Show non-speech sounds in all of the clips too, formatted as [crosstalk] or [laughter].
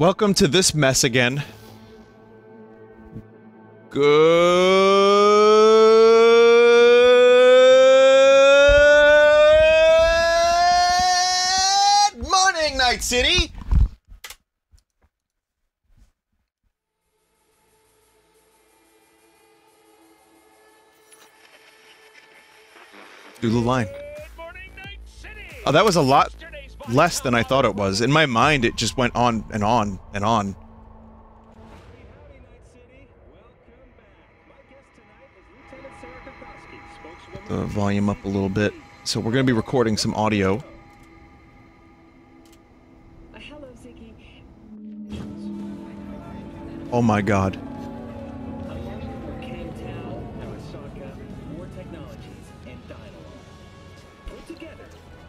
Welcome to this mess again. Good morning, Night City! Do the line. Oh, that was a lot less than I thought it was. In my mind, it just went on and on and on. The volume up a little bit. So we're going to be recording some audio. Oh my god.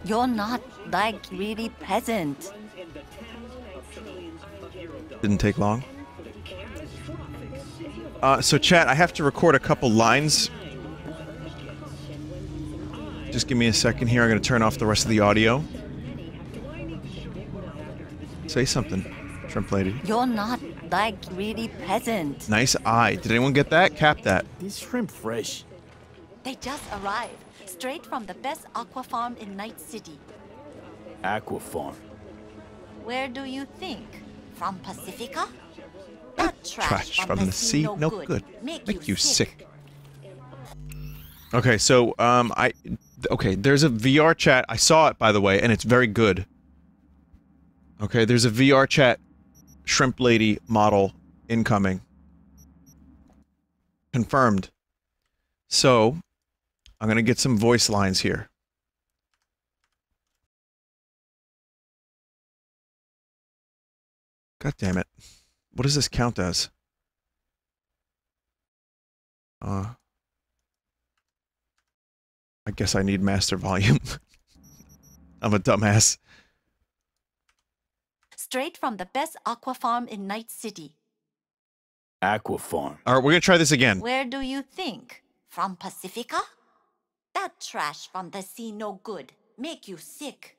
You're not like really peasant. Didn't take long. Uh, so chat, I have to record a couple lines. Just give me a second here. I'm going to turn off the rest of the audio. Say something, shrimp lady. You're not like really peasant. Nice eye. Did anyone get that? Cap that. This shrimp fresh. They just arrived, straight from the best aqua farm in Night City. Aqua farm. Where do you think? From Pacifica? That trash, Trash from the sea, no good. Make, Make you sick. Okay, so um, I okay. There's a VR chat. I saw it by the way, and it's very good. Okay, there's a VR chat, shrimp lady model incoming. Confirmed. So, I'm gonna get some voice lines here. God damn it! What does this count as? Uh. I guess I need master volume. [laughs] I'm a dumbass. Straight from the best aqua farm in Night City. Aqua farm. Alright, we're gonna try this again. Where do you think? From Pacifica? That trash from the sea no good. Make you sick.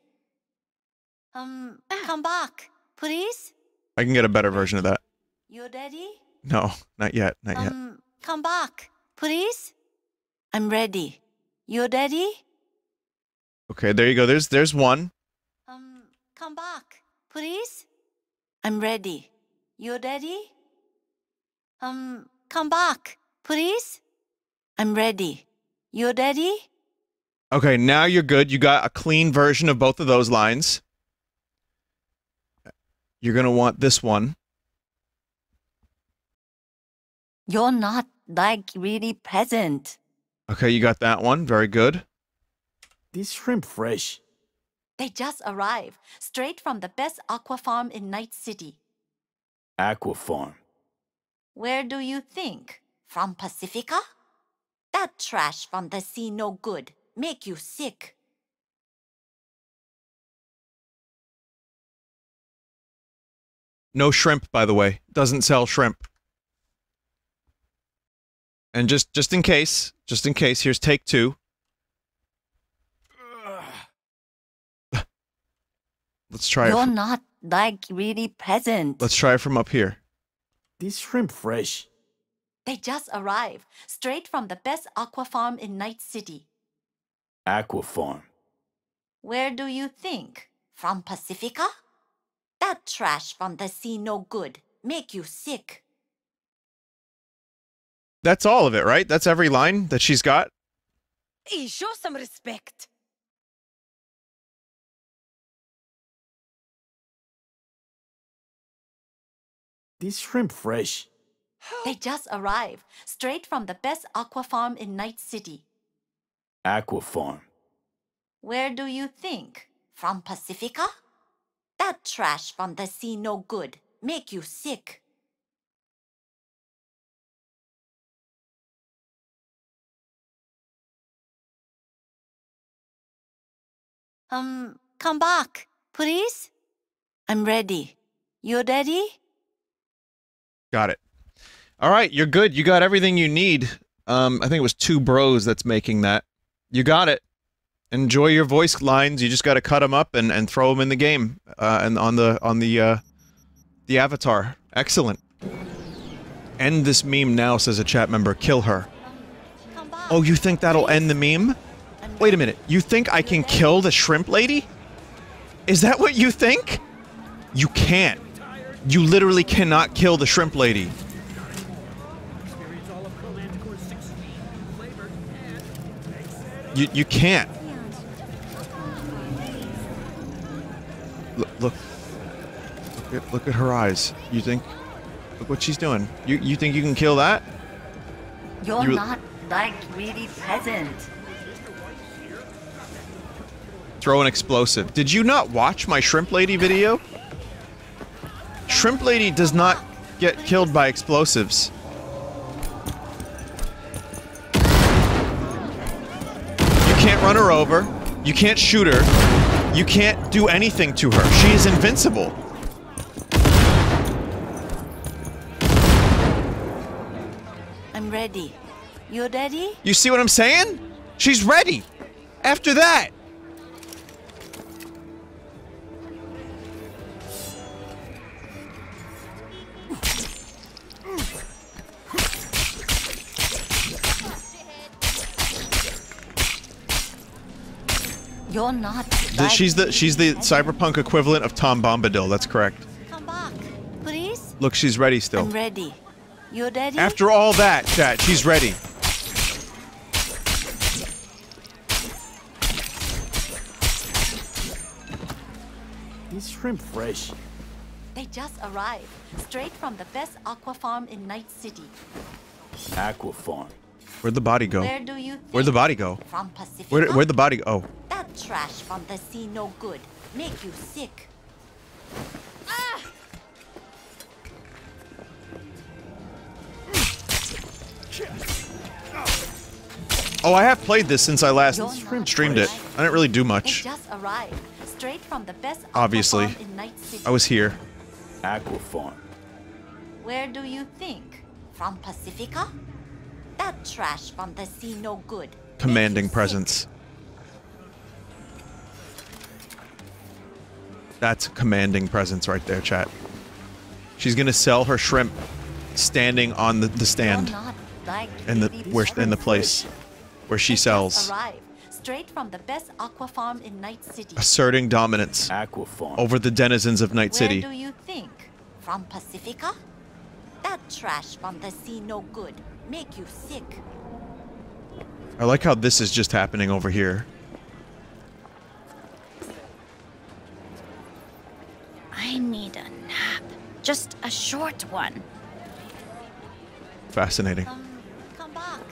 Um, come back, please? I can get a better version of that. You ready? No, not yet, not yet. Um, come back, please? I'm ready. You ready? Okay, there you go. There's there's one. Um, come back, please? I'm ready. You ready? Um, come back, please? I'm ready. You ready? Okay, now you're good. You got a clean version of both of those lines. You're gonna want this one. You're not like really peasant. Okay, you got that one. Very good. This shrimp fresh. They just arrived, straight from the best aqua farm in Night City. Aqua farm. Where do you think? From Pacifica? That trash from the sea no good. Make you sick. No shrimp, by the way. Doesn't sell shrimp. And just just in case, just in case, here's take two. [sighs] Let's try it. You're not like really peasant. let's try it from up here. These shrimp fresh. They just arrived, straight from the best aqua farm in Night City. Aqua farm. Where do you think? From Pacifica? That trash from the sea no good. Make you sick. That's all of it, right? That's every line that she's got. Hey, show some respect. This shrimp fresh. They just arrived, straight from the best aqua farm in Night City. Aqua farm. Where do you think? From Pacifica? That trash from the sea no good. Make you sick. Um, come back, please? I'm ready. You ready? Got it. All right, you're good. You got everything you need. Um, I think it was two bros that's making that. You got it. Enjoy your voice lines. You just got to cut them up and, and throw them in the game uh, and on the on the uh, the avatar. Excellent. End this meme now, says a chat member. Kill her. Oh, you think that'll end the meme? Wait a minute. You think I can kill the shrimp lady? Is that what you think? You can't. You literally cannot kill the shrimp lady. You, you can't. Look, look, look at, look at her eyes. You think, look what she's doing. You, you think you can kill that? You're You- not like really present. Throw an explosive. Did you not watch my shrimp lady video? Shrimp lady does not get killed by explosives. You can't run her over. You can't shoot her. You can't do anything to her. She is invincible. I'm ready. You're ready? You see what I'm saying? She's ready. After that. You're not The- she's the she's the cyberpunk equivalent of Tom Bombadil. That's correct. Come back, please. Look, she's ready still. I'm ready. You're ready? After all that, chat, she's ready. These shrimp fresh. They just arrived, straight from the best aqua farm in Night City. Aqua Farm. Where'd the body go? Where do you think? Where'd the body go? From Pacifica? Where where'd the body go? Oh, That trash from the sea no good. Make you sick. Ah! oh, I have played this since I last streamed it. I didn't really do They much. just arrived, straight from the best Obviously. in Night City. I was here. Aqua Farm. Where do you think? From Pacifica? That trash from the sea no good. Commanding presence. That's commanding presence right there, chat. She's gonna sell her shrimp standing on the, the stand like in the where in the place where she sells, arrived, straight from the best aqua farm in Night City. asserting dominance Aqua Farm. over the denizens of Night Where City. do you think? From Pacifica? That trash from the sea no good. Make you sick. I like how this is just happening over here. I need a nap. Just a short one. Fascinating. Um, come back,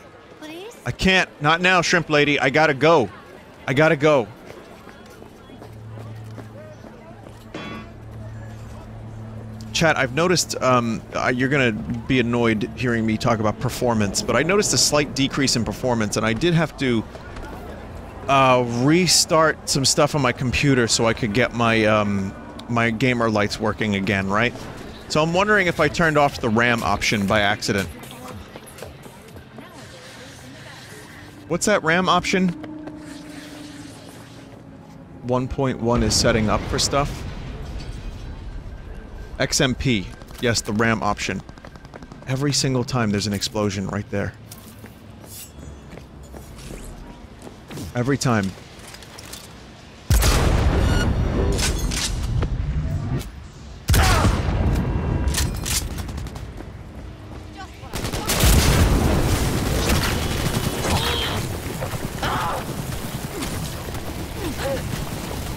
please. I can't. Not now, shrimp lady. I gotta go. I gotta go. Chat, I've noticed, um, you're gonna be annoyed hearing me talk about performance, but I noticed a slight decrease in performance, and I did have to, uh, restart some stuff on my computer so I could get my, um, my gamer lights working again, right? So I'm wondering if I turned off the RAM option by accident. What's that RAM option? 1.1 is setting up for stuff. XMP. Yes, the RAM option. Every single time there's an explosion right there. Every time.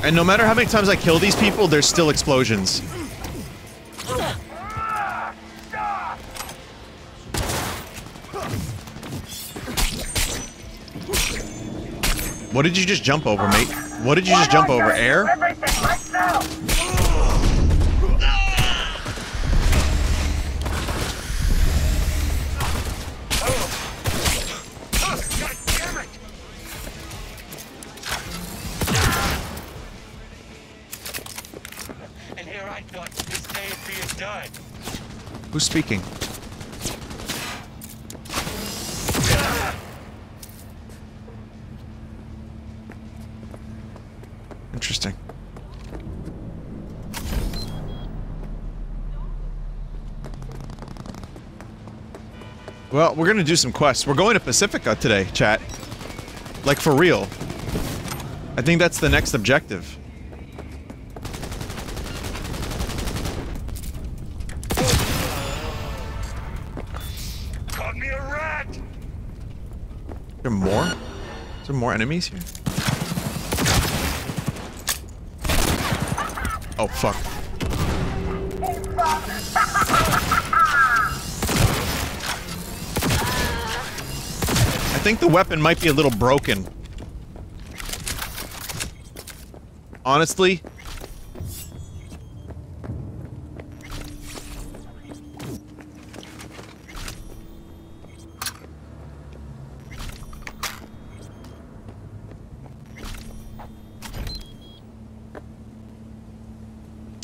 And no matter how many times I kill these people, there's still explosions. What did you just jump over, mate? What did you just jump over? Air? Who's here I thought this day would be done. Who's speaking? Interesting. Well, we're gonna do some quests. We're going to Pacifica today, chat. Like, for real. I think that's the next objective. Caught me a rat! there more? Is there more enemies here? Oh, fuck. Think the weapon might be a little broken. Honestly.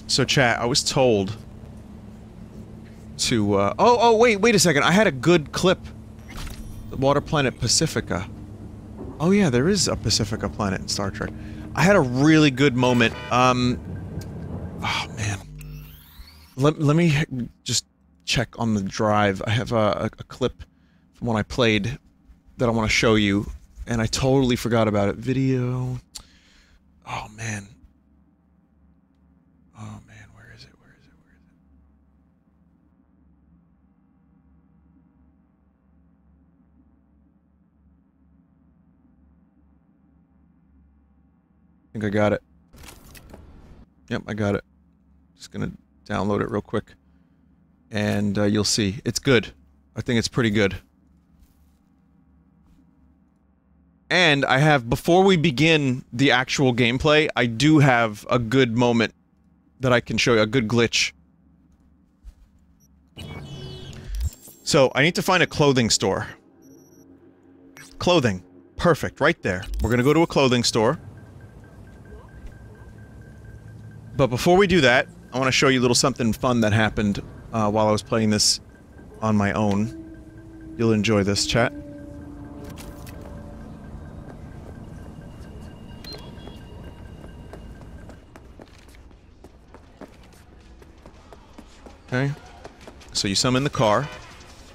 So chat, I was told to, uh, oh, oh, wait, wait a second, I had a good clip. Water planet Pacifica. Oh yeah, there is a Pacifica planet in Star Trek. I had a really good moment, um, oh man. Let, let me just check on the drive. I have a, a, a clip from when I played that I want to show you, and I totally forgot about it. Video. Oh man. Oh man, where is it? Where is it? Where is it? I think I got it. Yep, I got it. Just gonna download it real quick. And uh, you'll see. It's good. I think it's pretty good. And I have, before we begin the actual gameplay, I do have a good moment that I can show you, a good glitch. So, I need to find a clothing store. Clothing. Perfect, right there. We're gonna go to a clothing store. But before we do that, I want to show you a little something fun that happened uh, while I was playing this on my own. You'll enjoy this, chat. Okay. So you summon the car.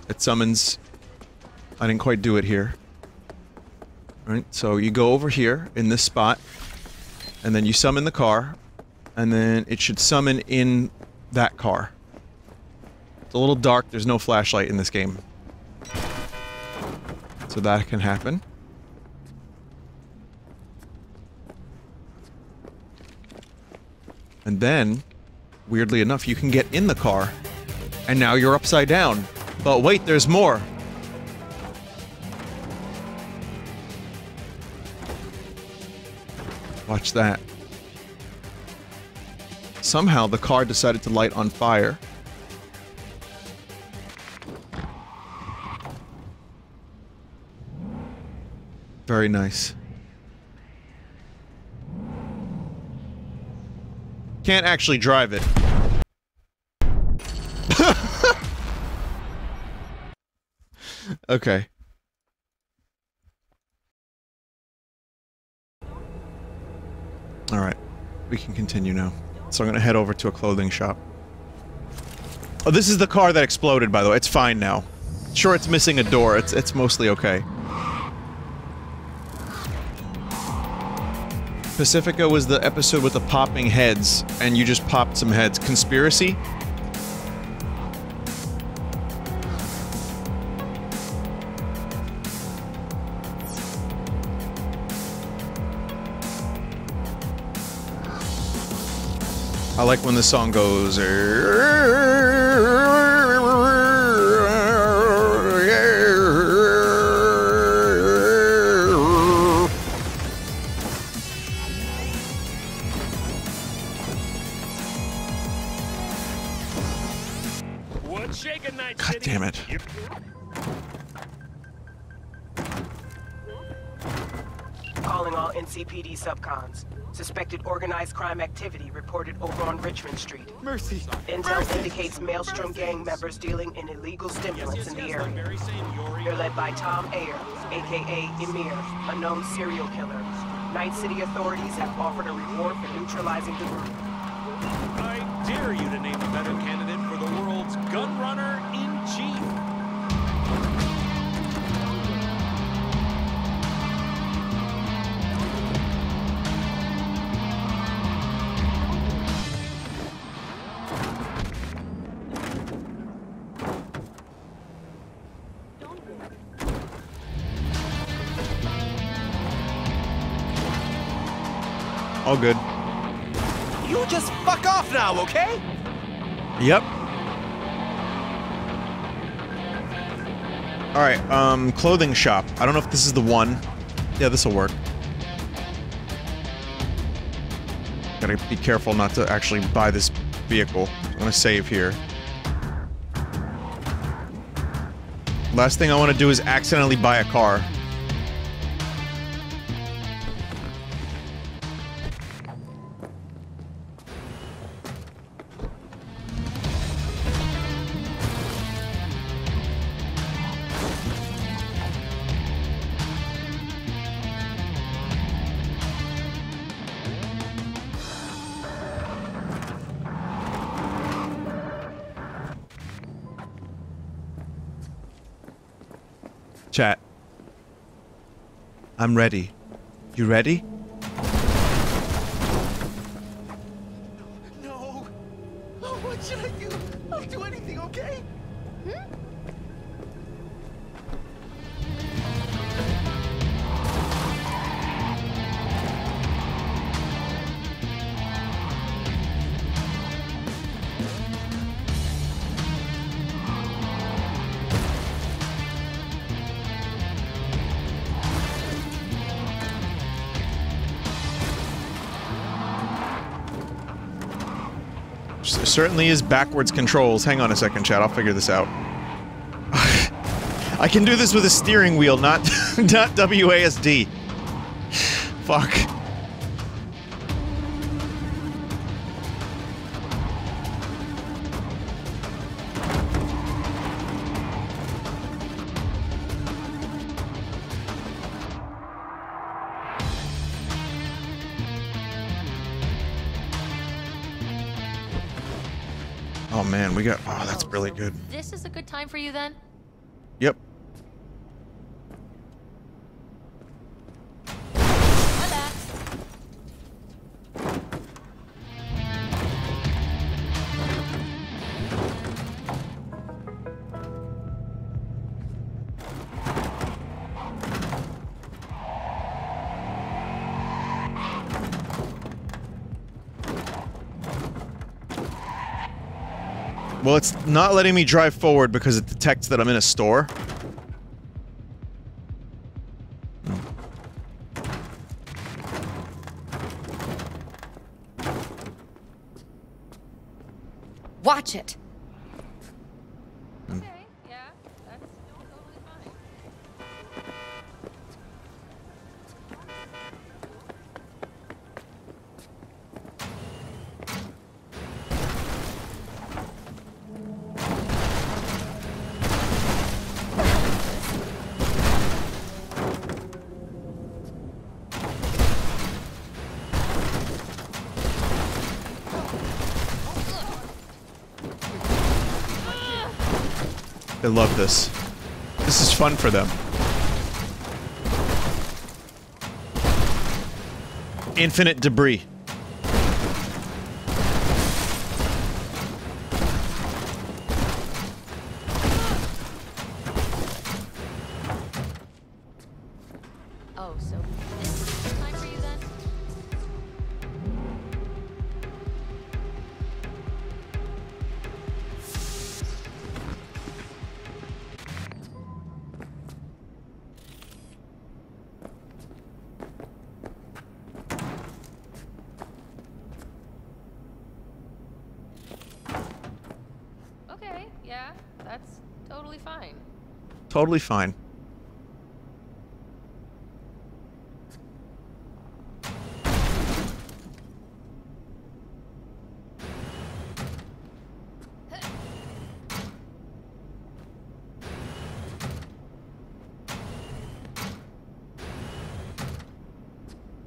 It summons... I didn't quite do it here. Right, so you go over here, in this spot, and then you summon the car, and then it should summon in that car. It's a little dark, there's no flashlight in this game. So that can happen. And then, weirdly enough, you can get in the car. And now you're upside down. But wait, there's more. Watch that. Somehow the car decided to light on fire. Very nice. Can't actually drive it. [laughs] okay. Alright. We can continue now. So I'm gonna head over to a clothing shop. Oh, this is the car that exploded, by the way. It's fine now. Sure, it's missing a door. It's, it's mostly okay. Pacifica was the episode with the popping heads, and you just popped some heads. Conspiracy? I like when the song goes. God damn it. Calling all NCPD subcons. Suspected organized crime activity reported over on Richmond Street. Mercy. Intel indicates Maelstrom gang members dealing in illegal stimulants in the area. They're led by Tom Ayer, aka Emir, a known serial killer. Night City authorities have offered a reward for neutralizing the group. I dare you to name a better candidate for the world's gun runner in now, okay? Yep. All right, um, clothing shop. I don't know if this is the one. Yeah, this will work. Gotta be careful not to actually buy this vehicle. I'm gonna save here. Last thing I want to do is accidentally buy a car. Chat. I'm ready. You ready? Certainly is backwards controls. Hang on a second, chat. I'll figure this out. [sighs] I can do this with a steering wheel, not [laughs] not WASD. [sighs] Fuck. Really good. This is a good time for you then? Well, it's not letting me drive forward because it detects that I'm in a store. Love this. This is fun for them. Infinite debris. Totally fine.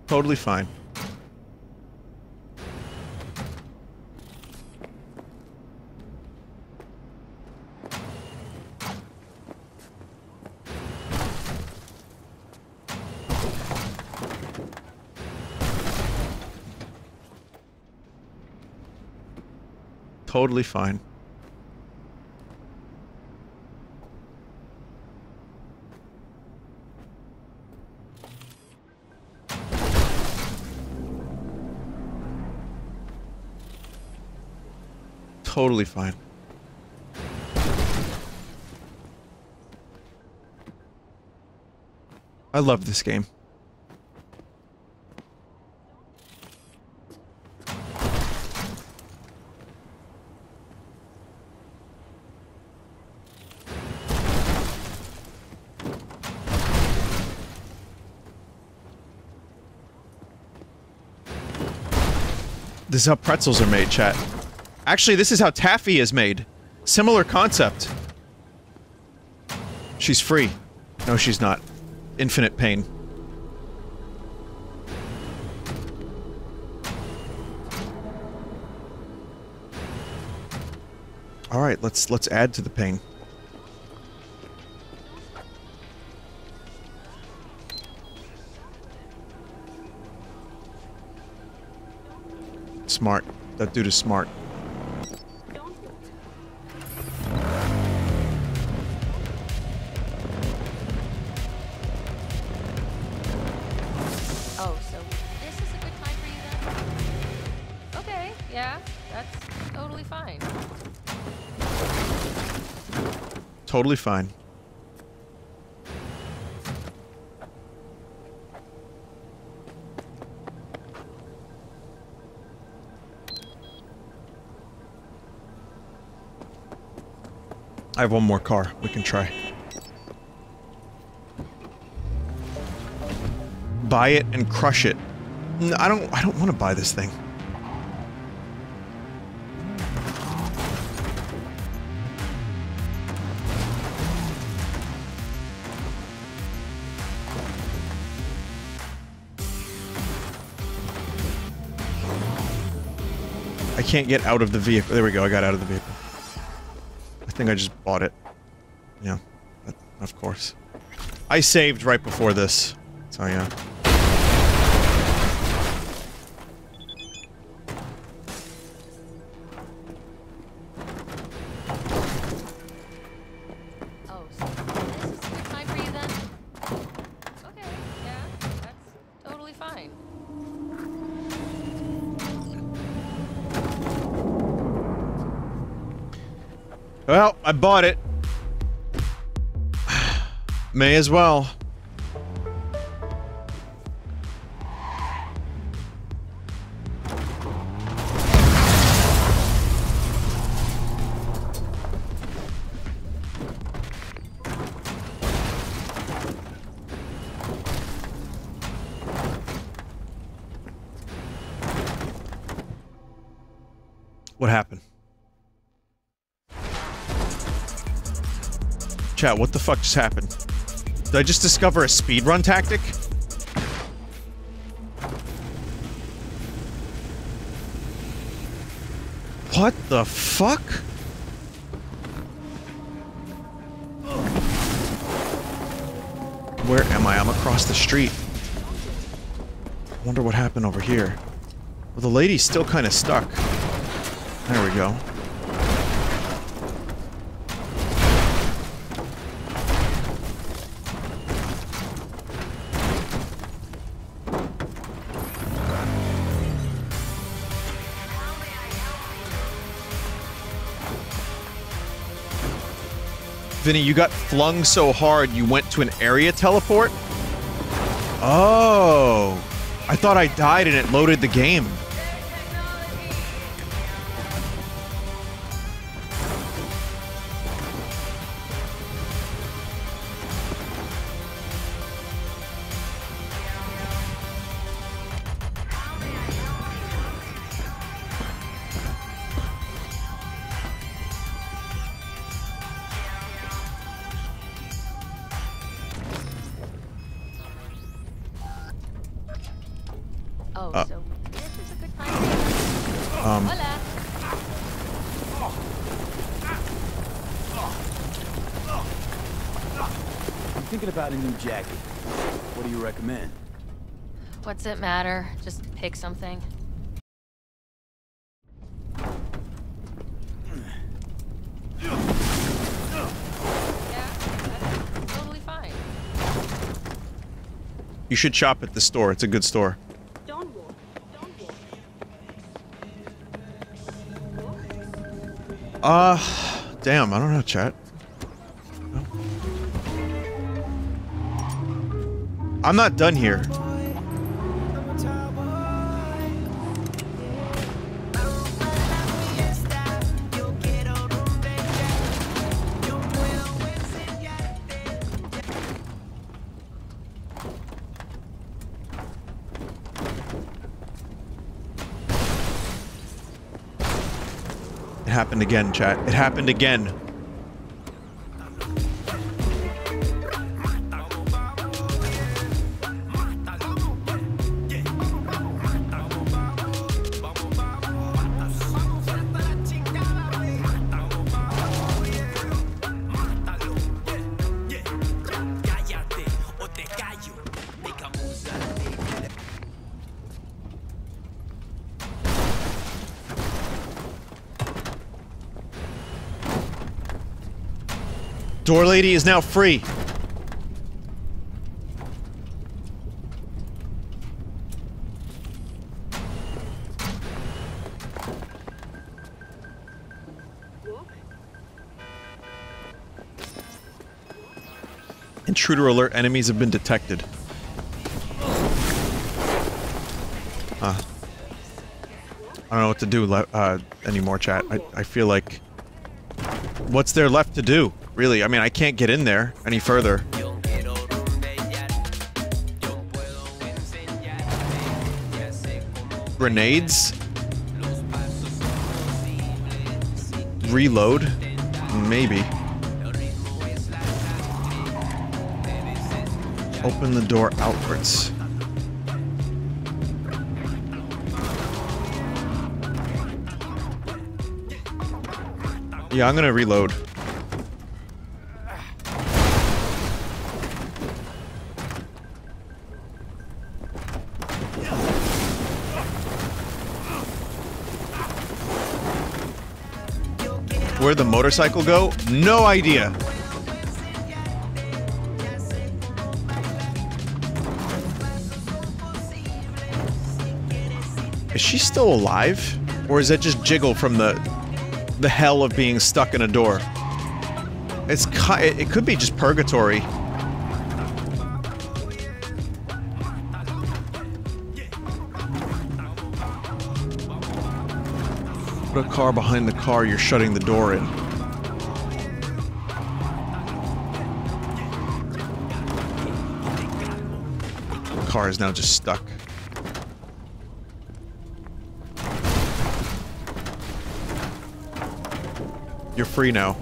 Totally fine. totally fine. Totally fine. I love this game. This is how pretzels are made, chat. Actually, this is how taffy is made. Similar concept. She's free. No, she's not. Infinite pain. All right, let's let's add to the pain. Smart. That dude is smart. totally so this is a good time for you then? Okay, yeah, that's totally fine. Totally fine. I have one more car. We can try. Buy it and crush it. N- I don't I don't want to buy this thing. I can't get out of the vehicle. There we go. I got out of the vehicle. I think I just bought it. Yeah, but of course. I saved right before this. So yeah. I bought it. [sighs] May as well. Chat, what the fuck just happened? Did I just discover a speedrun tactic? What the fuck? Where am I? I'm across the street. I wonder what happened over here. Well, the lady's still kind of stuck. There we go. Vinny, you got flung so hard you went to an area teleport? Oh. I thought I died and it loaded the game. About a new jacket. What do you recommend? What's it matter? Just pick something. Yeah, that's totally fine. you should shop at the store. It's a good store. Don't walk. Don't walk. Uh, damn, I don't know, chat. I'm not done here. It happened again, chat. It happened again. Door lady is now free. Intruder alert, enemies have been detected. Uh, I don't know what to do uh, anymore, chat. I, I feel like... What's there left to do? Really, I mean, I can't get in there any further. Grenades? Reload? Maybe. Open the door outwards. Yeah, I'm gonna reload. Motorcycle go? No idea. Is she still alive? Or is that just Jiggle from the the hell of being stuck in a door? It's it could be just purgatory. Put a car behind the car you're shutting the door in. Car is now just stuck. You're free now.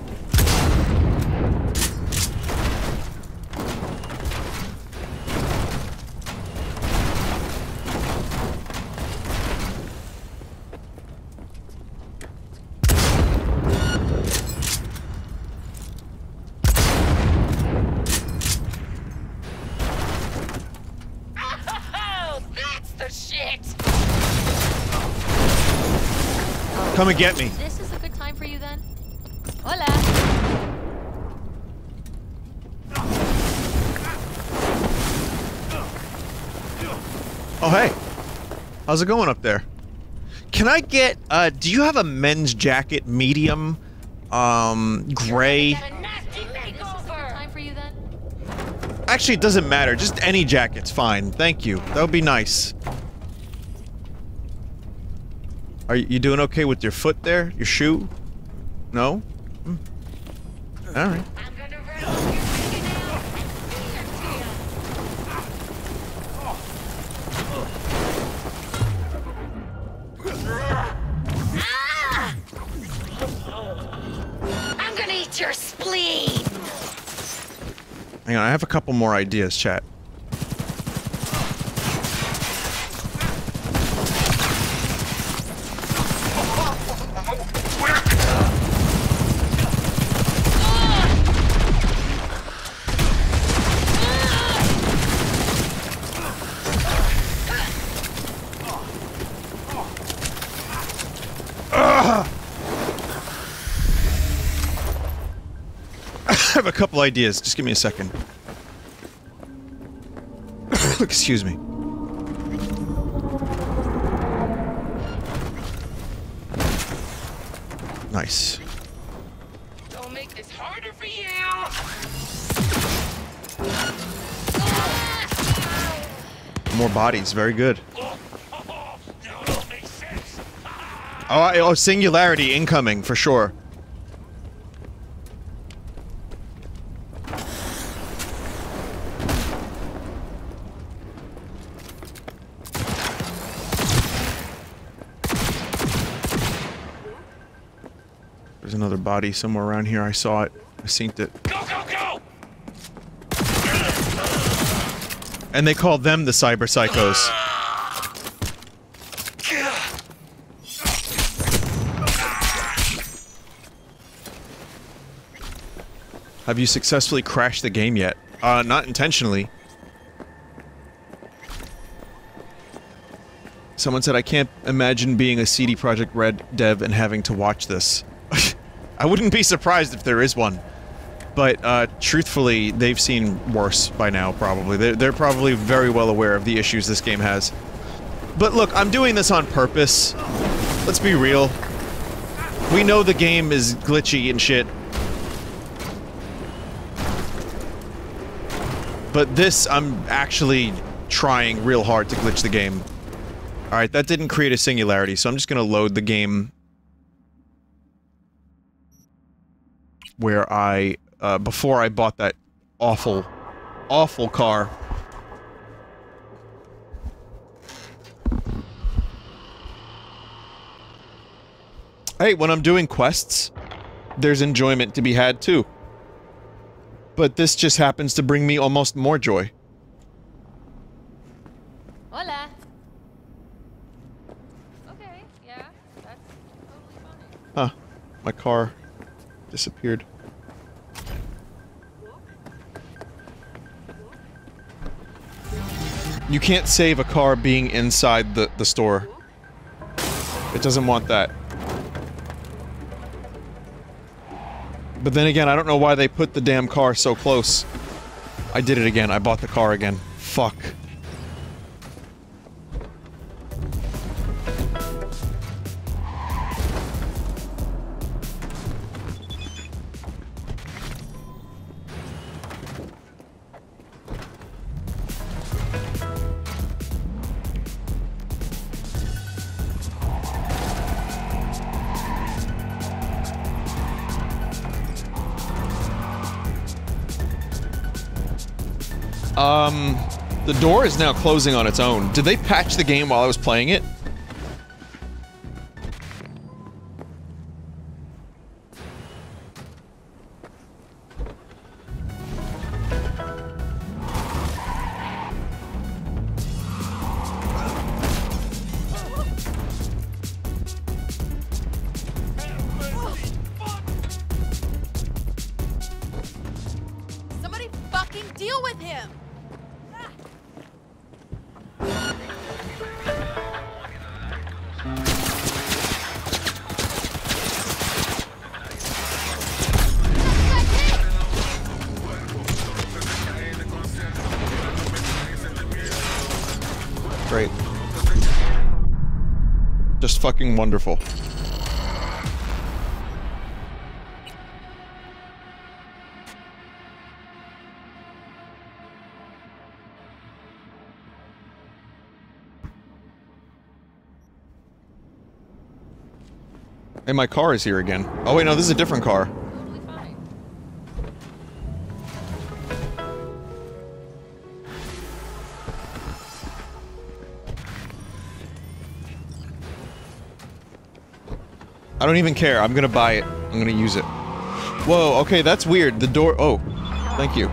Come and get me. This is a good time for you then? Hola! Oh, hey. How's it going up there? Can I get, uh, do you have a men's jacket medium, um, gray? This is a good time for you then? Actually, it doesn't matter. Just any jacket's fine. Thank you. That would be nice. Are you doing okay with your foot there? Your shoe? No? Hmm. Alright. I'm gonna eat your spleen! Hang on, I have a couple more ideas, chat. ideas. Just give me a second. [coughs] Excuse me. Nice. Don't make this harder for you. More bodies, very good. Oh, oh, singularity incoming for sure. Body somewhere around here. I saw it. I synced it. Go, go, go! And they call them the cyber psychos. Have you successfully crashed the game yet? Uh, not intentionally. Someone said, I can't imagine being a CD Projekt Red dev and having to watch this. I wouldn't be surprised if there is one. But, uh, truthfully, they've seen worse by now, probably. They're, they're probably very well aware of the issues this game has. But look, I'm doing this on purpose. Let's be real. We know the game is glitchy and shit. But this, I'm actually trying real hard to glitch the game. Alright, that didn't create a singularity, so I'm just gonna load the game where I, uh, before I bought that awful, awful car. Hey, when I'm doing quests, there's enjoyment to be had too. But this just happens to bring me almost more joy. Hola. Okay, yeah, that's totally. Huh. My car disappeared. You can't save a car being inside the, the store. It doesn't want that. But then again, I don't know why they put the damn car so close. I did it again. I bought the car again. Fuck. Door is now closing on its own. Did they patch the game while I was playing it? Wonderful. Hey, my car is here again. Oh wait, no, this is a different car. I don't even care. I'm gonna buy it. I'm gonna use it. Whoa, okay, that's weird. The door- oh. Thank you.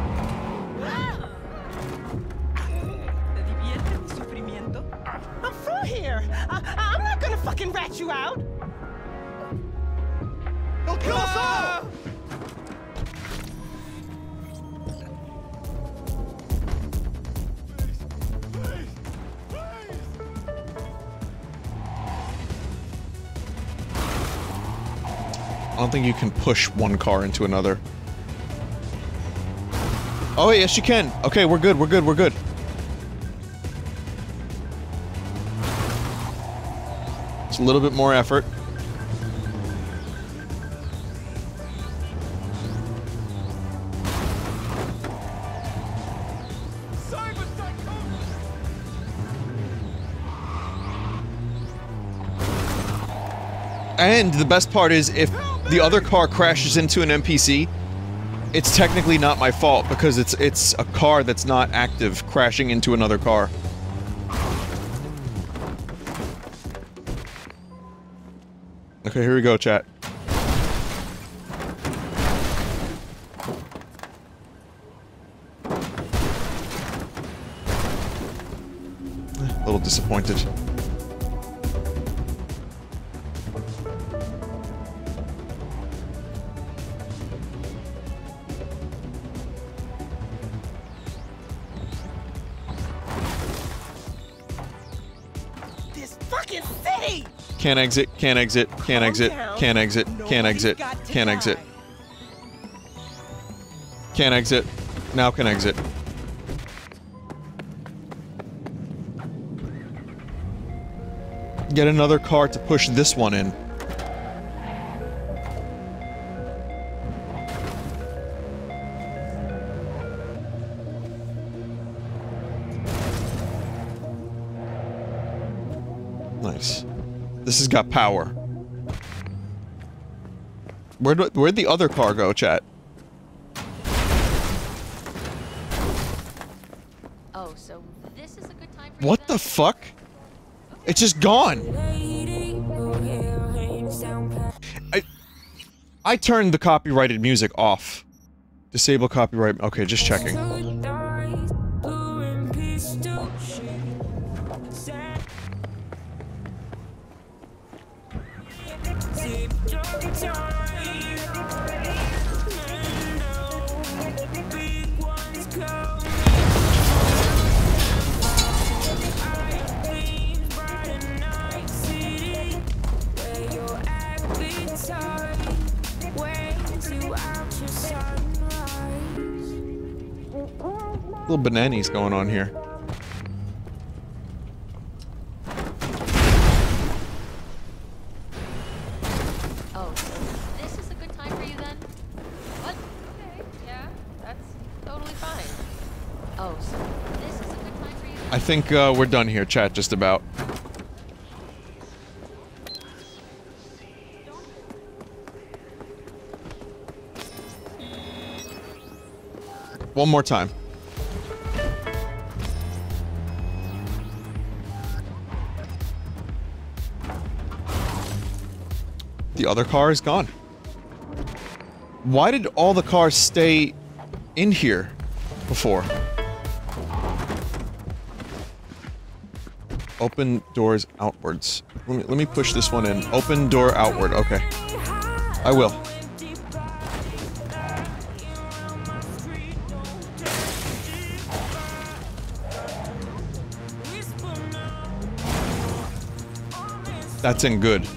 push one car into another. Oh, yes, you can. Okay, we're good, we're good, we're good. It's a little bit more effort. And the best part is if the other car crashes into an NPC, it's technically not my fault because it's it's a car that's not active crashing into another car. Okay, here we go, chat. A little disappointed. Can't exit, can't exit, can't exit, can't exit, can't exit, can't exit. Can't exit. Now can exit. Get another car to push this one in. This has got power. Where'd, where'd the other car go, chat? Oh, so this is a good time for What the fuck? It's just gone. I I turned the copyrighted music off. Disable copyright. Okay, just checking. Little bananas going on here. Oh, so this is a good time for you then? What? Okay, yeah, that's totally fine. Oh, so this is a good time for you I think uh, we're done here, chat. Just about. One more time. The other car is gone. Why did all the cars stay in here before? Open doors outwards. Let me, let me push this one in. Open door outward. Okay. I will. That's in good.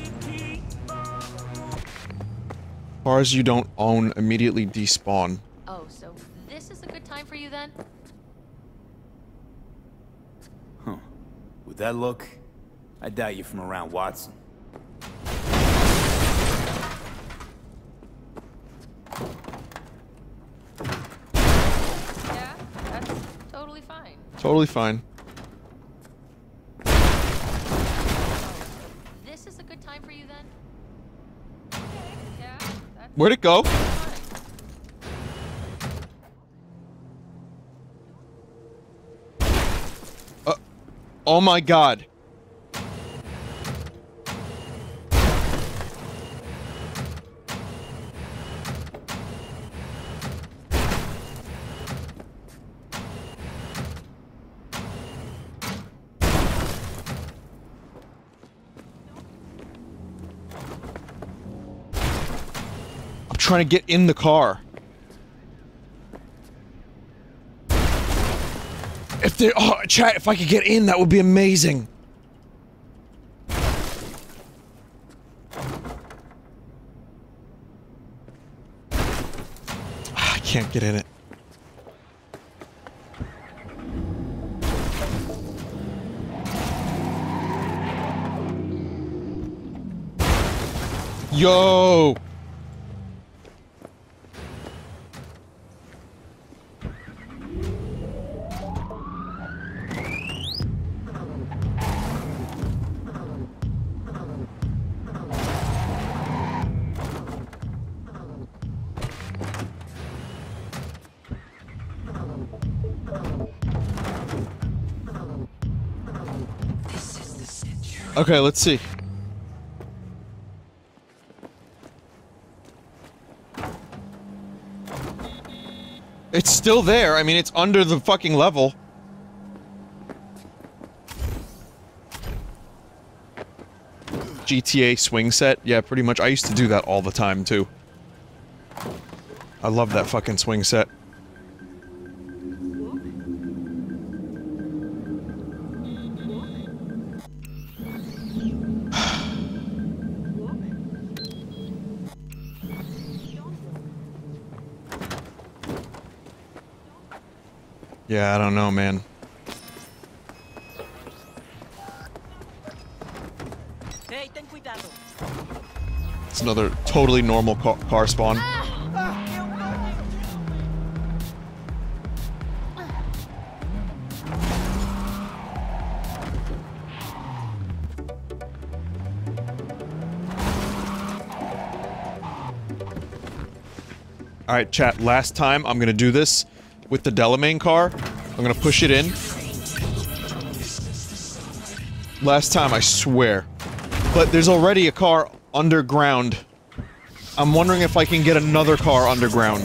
Cars you don't own immediately despawn. Oh, so this is a good time for you then? Huh. With that look, I doubt you're from around Watson. Yeah, that's totally fine. Totally fine. Where'd it go? Uh, oh my god. Trying to get in the car. If they oh chat, if I could get in, that would be amazing. Ah, I can't get in it. Yo! Okay, let's see. It's still there. I mean, it's under the fucking level. GTA swing set? Yeah, pretty much. I used to do that all the time, too. I love that fucking swing set. Yeah, I don't know, man. Hey, ten cuidado. It's another totally normal car, car spawn. Alright, chat, last time I'm gonna do this with the Delamain car. I'm gonna push it in. Last time, I swear. But there's already a car underground. I'm wondering if I can get another car underground.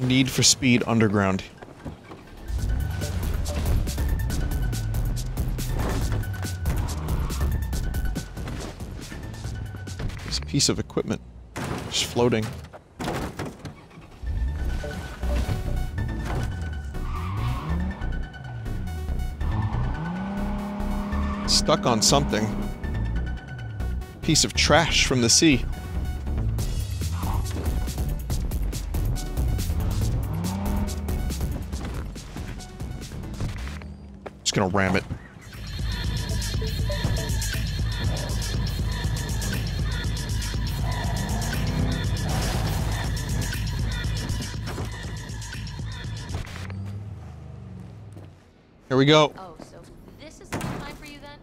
Need for Speed Underground. This piece of equipment just floating. Stuck on something. Piece of trash from the sea. Just gonna ram it. We go. Oh, so this is a good time for you then?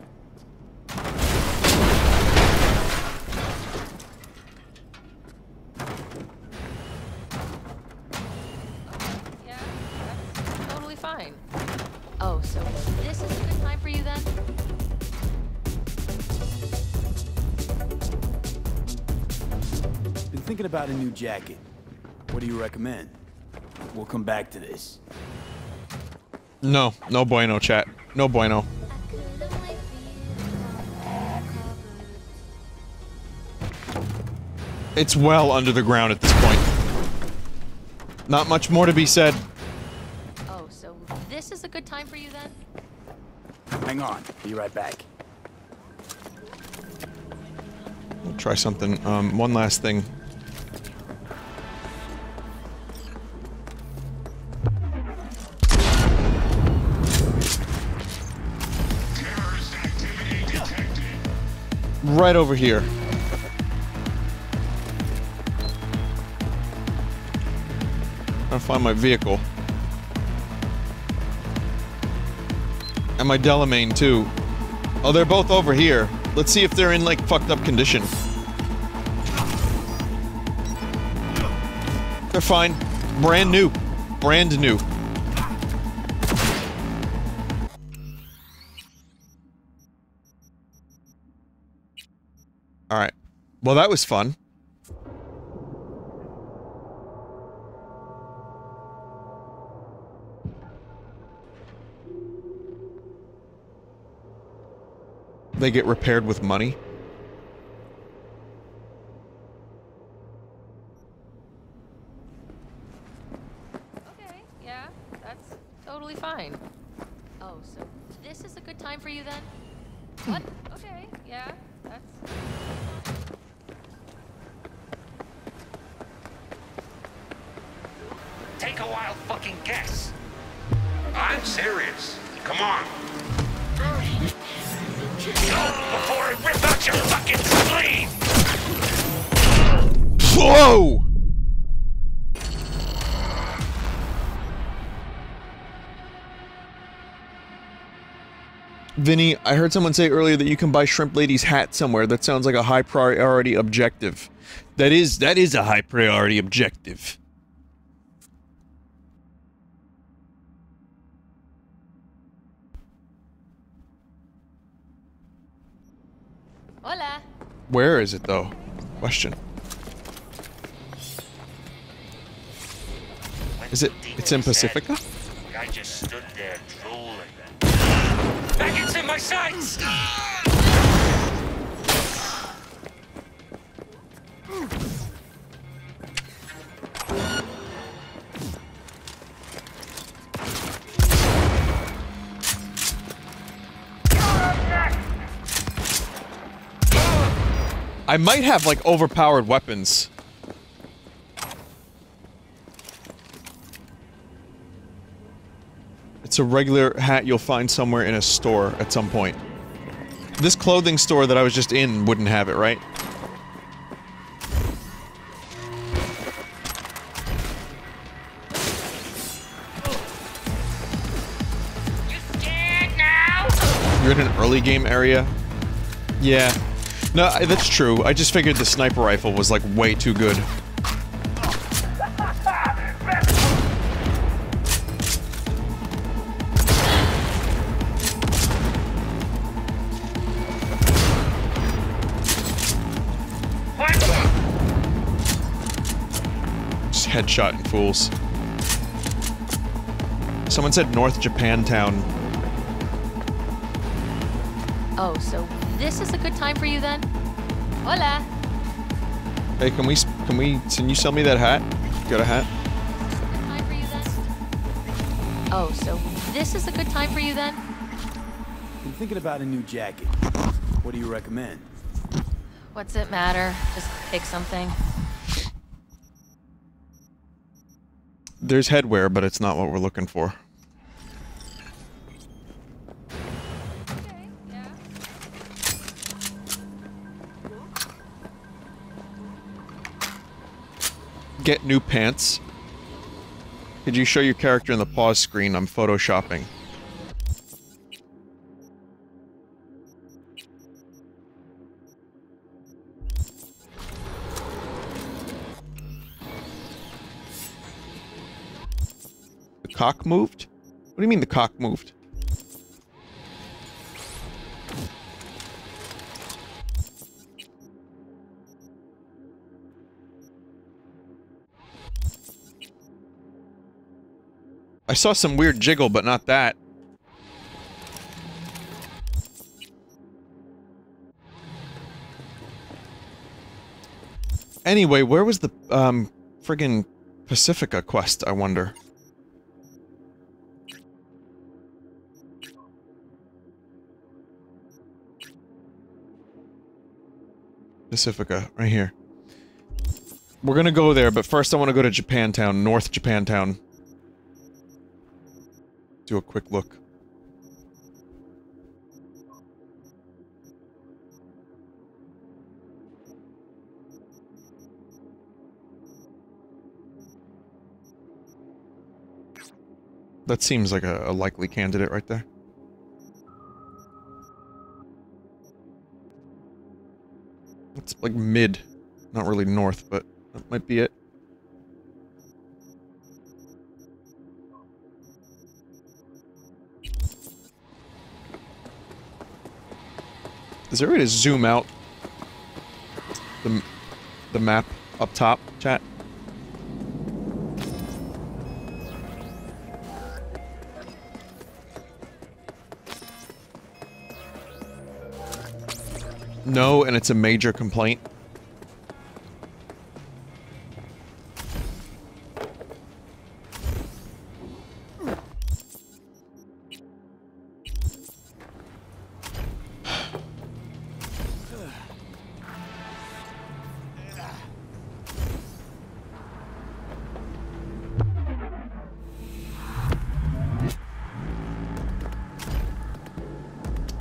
Yeah, that's totally fine. Oh, so this is a good time for you then? Been thinking about a new jacket. What do you recommend? We'll come back to this. No, no bueno, chat. No bueno. It's well under the ground at this point. Not much more to be said. Oh, so this is a good time for you then? Hang on. Be right back. We'll try something. Um, one last thing. Right over here. To find my vehicle. And my Delamain, too. Oh, they're both over here. Let's see if they're in, like, fucked up condition. They're fine. Brand new. Brand new. Well, that was fun. They get repaired with money. Vinny, I heard someone say earlier that you can buy Shrimp Lady's hat somewhere. That sounds like a high priority objective. That is, that is a high priority objective. Hola. Where is it though? Question. Is it, it's in Pacifica? I just stood there in my sights! I might have, like, overpowered weapons. It's a regular hat you'll find somewhere in a store at some point. This clothing store that I was just in wouldn't have it, right? You're in an early game area? Yeah. No, that's true. I just figured the sniper rifle was like way too good. Just headshotting fools. Someone said North Japantown. Oh, so this is a good time for you then? Hola. Hey, can we can we can you sell me that hat? Got a hat? Good time for you? Oh, so this is a good time for you then? I'm thinking about a new jacket. What do you recommend? What's it matter? Just pick something. There's headwear, but it's not what we're looking for. Get new pants. Could you show your character in the pause screen? I'm photoshopping. Cock moved? What do you mean the cock moved? I saw some weird jiggle, but not that. Anyway, where was the, um, friggin' Pacifica quest, I wonder? Pacifica, right here. We're gonna go there, but first I want to go to Japantown, North Japantown. Do a quick look. That seems like a, a likely candidate right there. It's like mid, not really north, but that might be it. Is there a way to zoom out the, the map up top, chat? No, and it's a major complaint.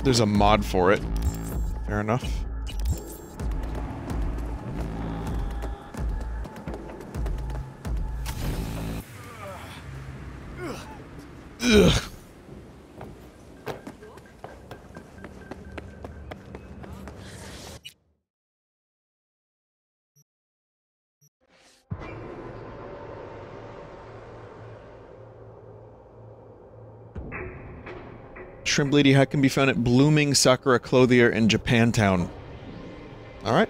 There's a mod for it. Fair enough. Ugh. Shrimp Lady hat can be found at Blooming Sakura Clothier in Japantown. Alright.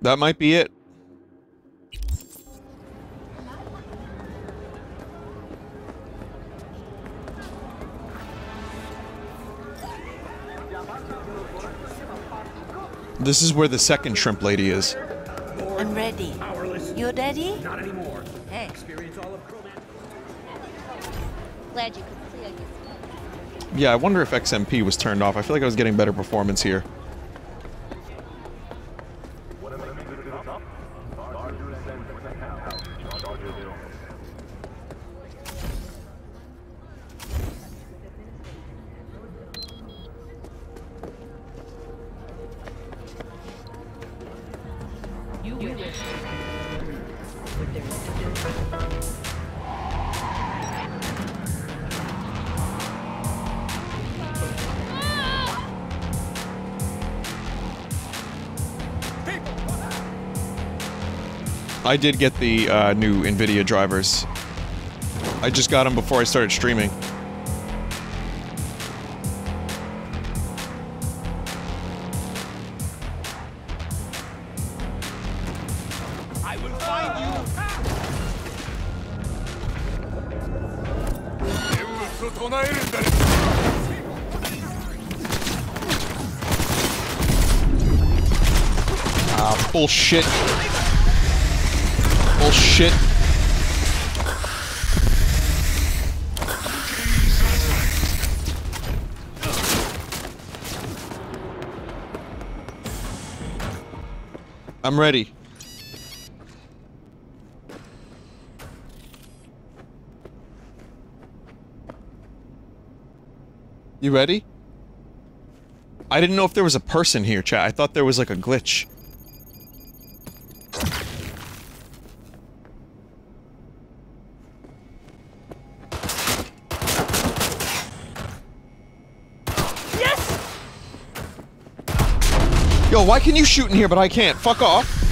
That might be it. This is where the second shrimp lady is. I'm ready. You ready? Not anymore. Hey. Experience all of Glad you could see, I guess. Yeah, I wonder if XMP was turned off. I feel like I was getting better performance here. I did get the uh, new NVIDIA drivers. I just got them before I started streaming. I will find you. Ah, bullshit. Bullshit. I'm ready. You ready? I didn't know if there was a person here, chat. I thought there was like a glitch. Why can you shoot in here but I can't? Fuck off.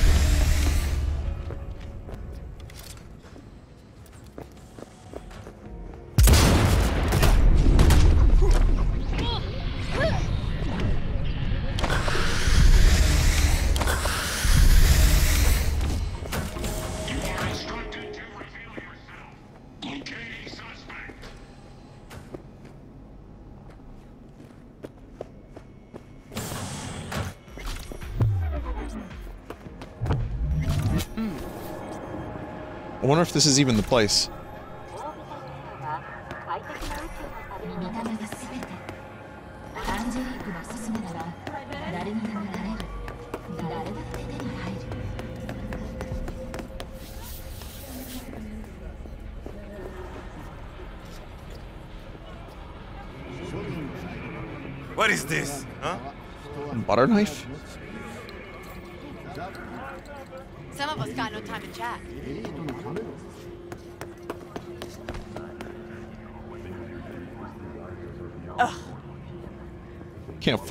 this is even the place. What is this, huh? Butter knife?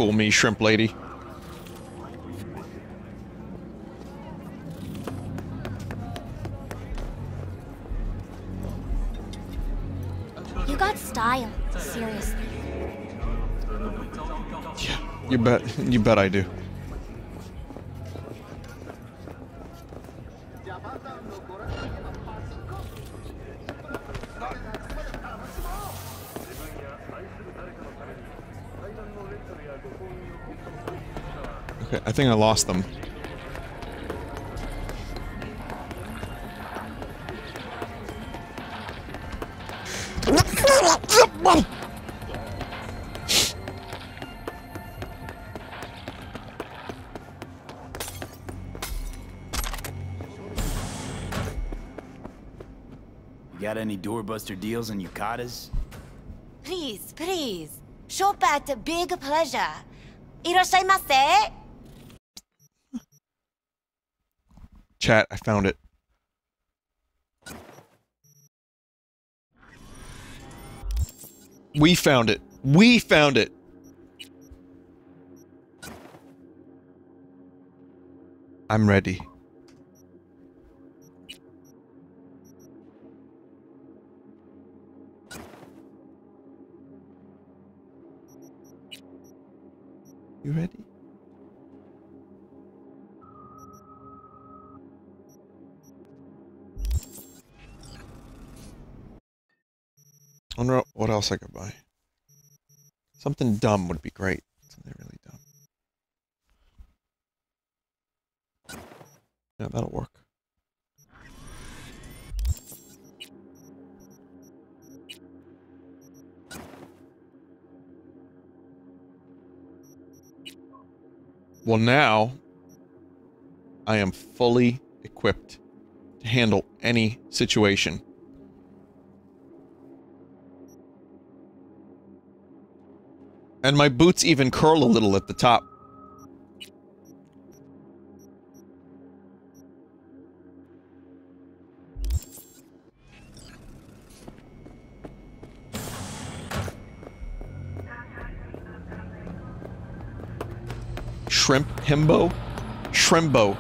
Fool me, shrimp lady. You got style. Seriously. Yeah, You bet. You bet I do. Okay, I think I lost them. You got any doorbuster deals on yukatas? Please, please. Shop at Big Pleasure. い Chat, I found it. We found it. We found it. I'm ready. You ready? Else I could buy. Something dumb would be great. Something really dumb. Yeah, that'll work. Well, now I am fully equipped to handle any situation. And my boots even curl a little at the top. Shrimp himbo? Shrimbo.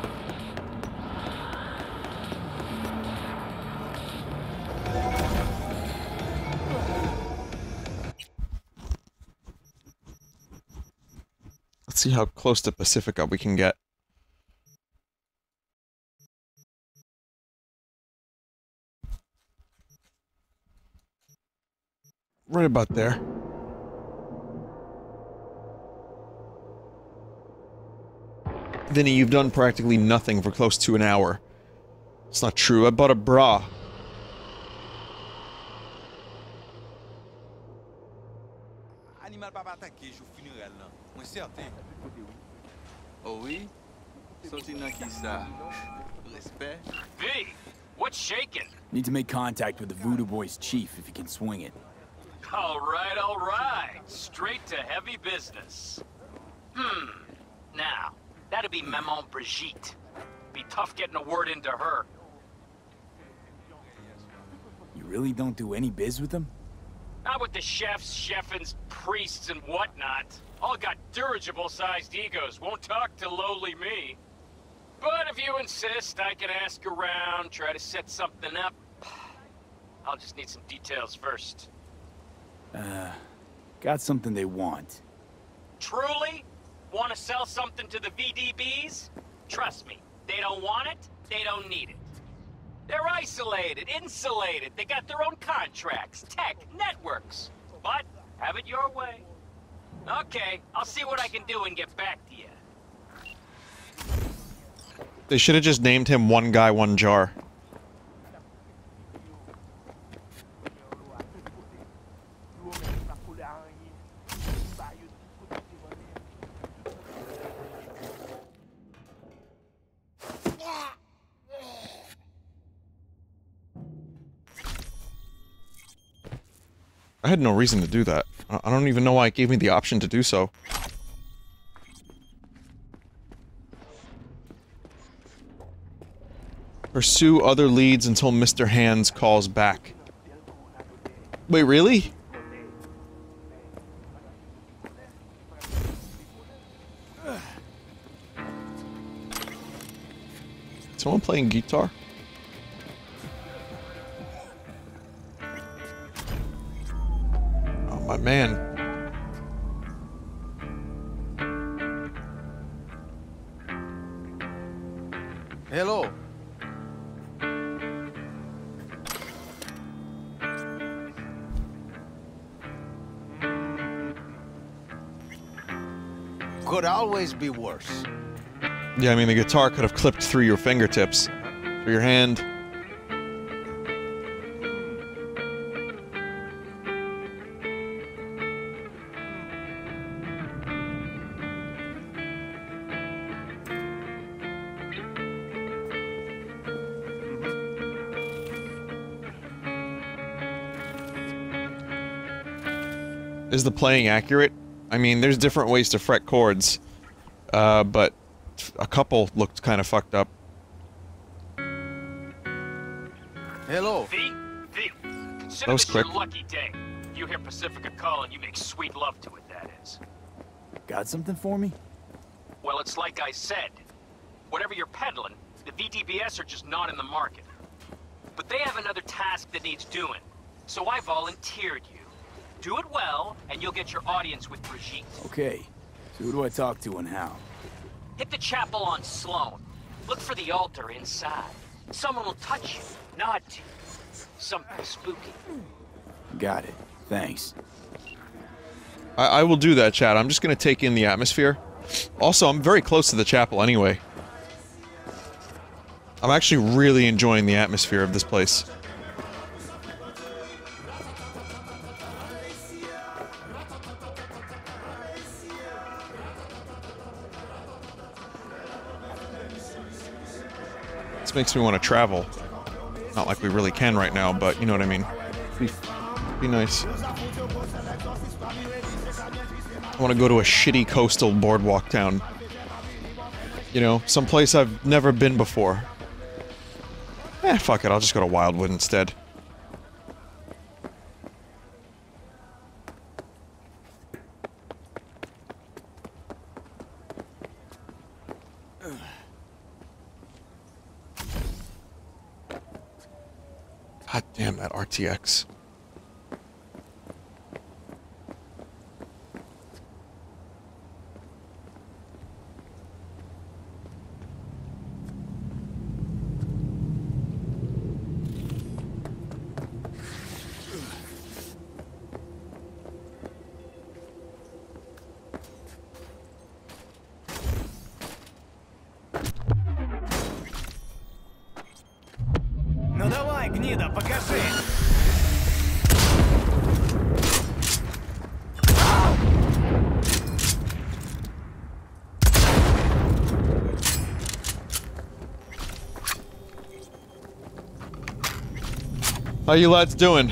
See how close to Pacifica we can get. Right about there. Vinny, you've done practically nothing for close to an hour. It's not true. I bought a bra. Animal pas attaqué, je funéral là. Moi certain. Oh oui? Sorti nan ki sa? Respect? V, what's shaking? Need to make contact with the Voodoo Boys chief if you can swing it. All right, all right. Straight to heavy business. Hmm. Now, that'd be Maman Brigitte. Be tough getting a word into her. You really don't do any biz with them? Not with the chefs, chefins, priests, and whatnot. All got dirigible-sized egos, won't talk to lowly me. But if you insist, I can ask around, try to set something up. [sighs] I'll just need some details first. Uh, got something they want. Truly? Want to sell something to the VDBs? Trust me, they don't want it, they don't need it. They're isolated, insulated, they got their own contracts, tech, networks. But, have it your way. Okay, I'll see what I can do and get back to you. They should have just named him One Guy, One Jar. I had no reason to do that. I don't even know why it gave me the option to do so. Pursue other leads until Mr. Hands calls back. Wait, really? Someone playing guitar? My man. Hello. Could always be worse. Yeah, I mean, the guitar could have clipped through your fingertips. Through your hand. Is the playing accurate? I mean, there's different ways to fret chords, uh, but a couple looked kind of fucked up. Hello. V, V, consider That was this quick. your lucky day. You hear Pacifica calling, you make sweet love to it, that is. Got something for me? Well, it's like I said. Whatever you're peddling, the VDBS are just not in the market. But they have another task that needs doing. So I volunteered you. Do it well, and you'll get your audience with Brigitte. Okay. So who do I talk to and how? Hit the chapel on Sloan. Look for the altar inside. Someone will touch you, nod to you. Something spooky. Got it. Thanks. I, I will do that, Chad. I'm just gonna take in the atmosphere. Also, I'm very close to the chapel anyway. I'm actually really enjoying the atmosphere of this place. Makes me want to travel. Not like we really can right now, but you know what I mean. Be, be nice. I want to go to a shitty coastal boardwalk town. You know, someplace I've never been before. Eh, fuck it, I'll just go to Wildwood instead. God damn that RTX. How you lads doing?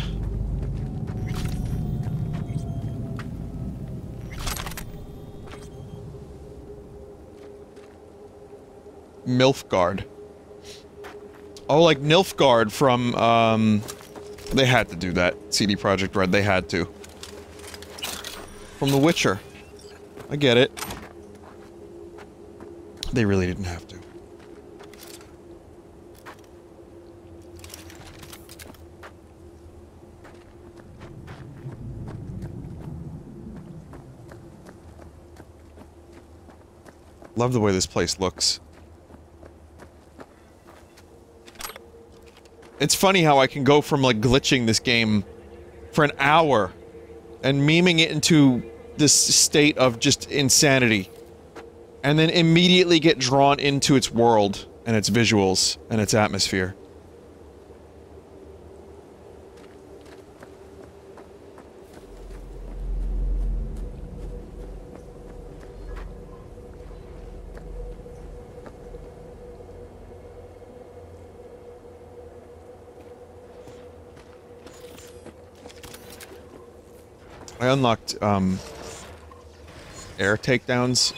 Milfguard. Oh, like Nilfgaard from, um... They had to do that. CD Projekt Red, they had to. From The Witcher. I get it. They really didn't have to. Love the way this place looks. It's funny how I can go from like glitching this game for an hour and memeing it into this state of just insanity and then immediately get drawn into its world and its visuals and its atmosphere. Unlocked, um, air takedowns.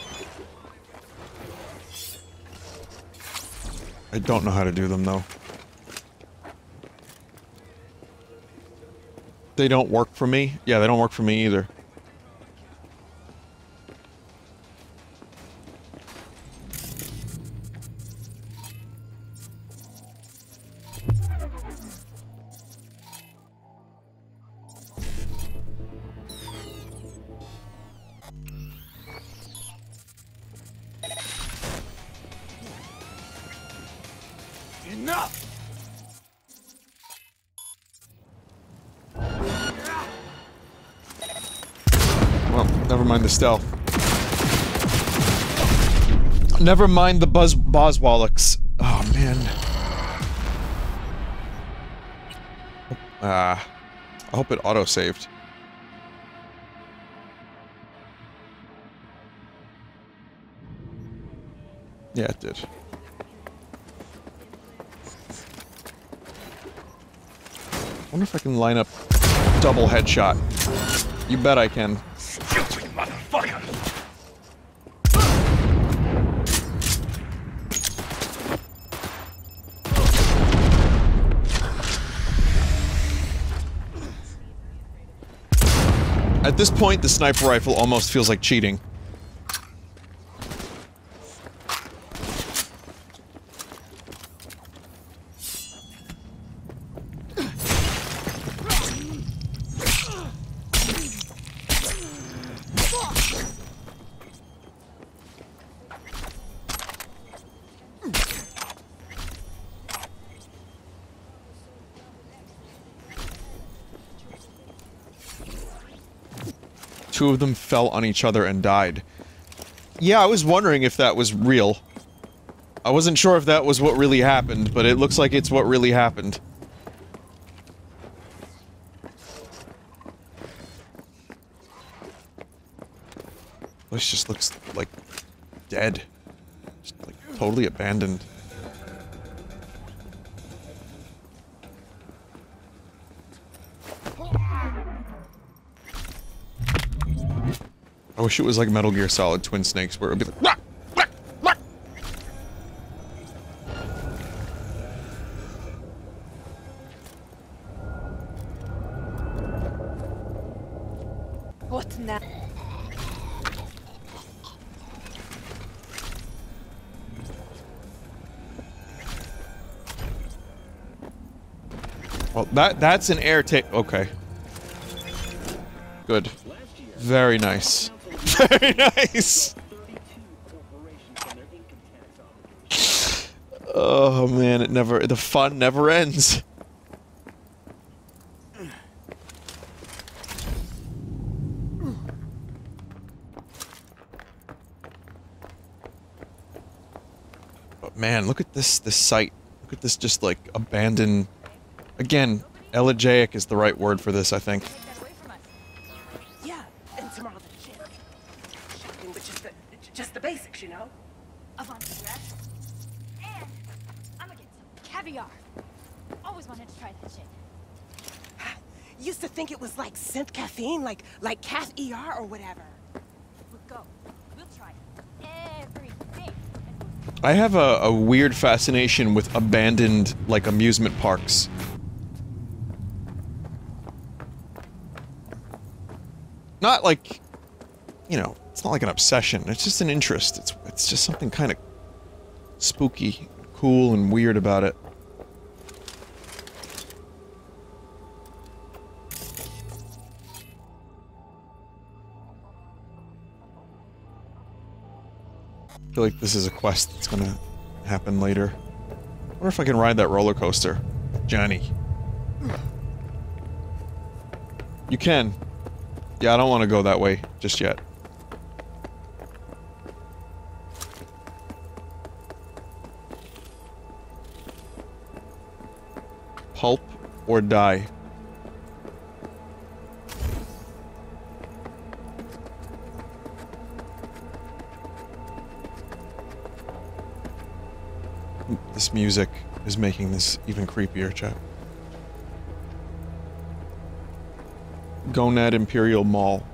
I don't know how to do them, though. They don't work for me? Yeah, they don't work for me either. Stealth. Never mind the buzz boswallocks. Oh man. Ah, I hope it auto-saved. Yeah, it did. wonder if I can line up double headshot. You bet I can. At this point, the sniper rifle almost feels like cheating. Two of them fell on each other and died. Yeah, I was wondering if that was real. I wasn't sure if that was what really happened, but it looks like it's what really happened. This just looks like dead. Just like totally abandoned. I wish it was like Metal Gear Solid Twin Snakes where it would be like, "Rah! Rah! Rah!" What now? Well, that that's an air take. Okay. Good. Very nice. Very nice. Oh man, it never the fun never ends. But man, look at this this site. Look at this just like abandoned again, elegiac is the right word for this, I think. Like like Cath ER or whatever. I have a, a weird fascination with abandoned, like, amusement parks. Not like, you know, it's not like an obsession. It's just an interest. It's it's just something kind of spooky, cool, and weird about it. I feel like this is a quest that's gonna happen later. I wonder if I can ride that roller coaster. Johnny. You can. Yeah, I don't want to go that way just yet. Pulp or die? Music is making this even creepier, chat. Gonad Imperial Mall.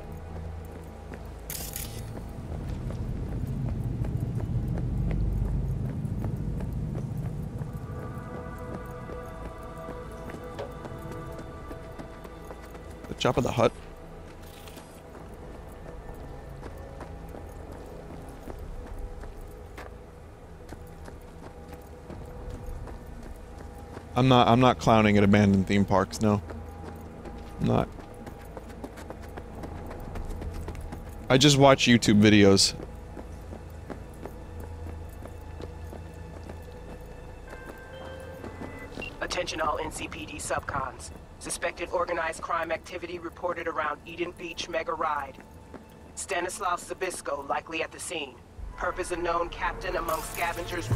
The of the Hut. I'm not I'm not clowning at abandoned theme parks, no. I'm not. I just watch YouTube videos. Attention all NCPD subcons. Suspected organized crime activity reported around Eden Beach Mega Ride. Stanislav Zabisco likely at the scene. Purpose unknown captain among scavengers.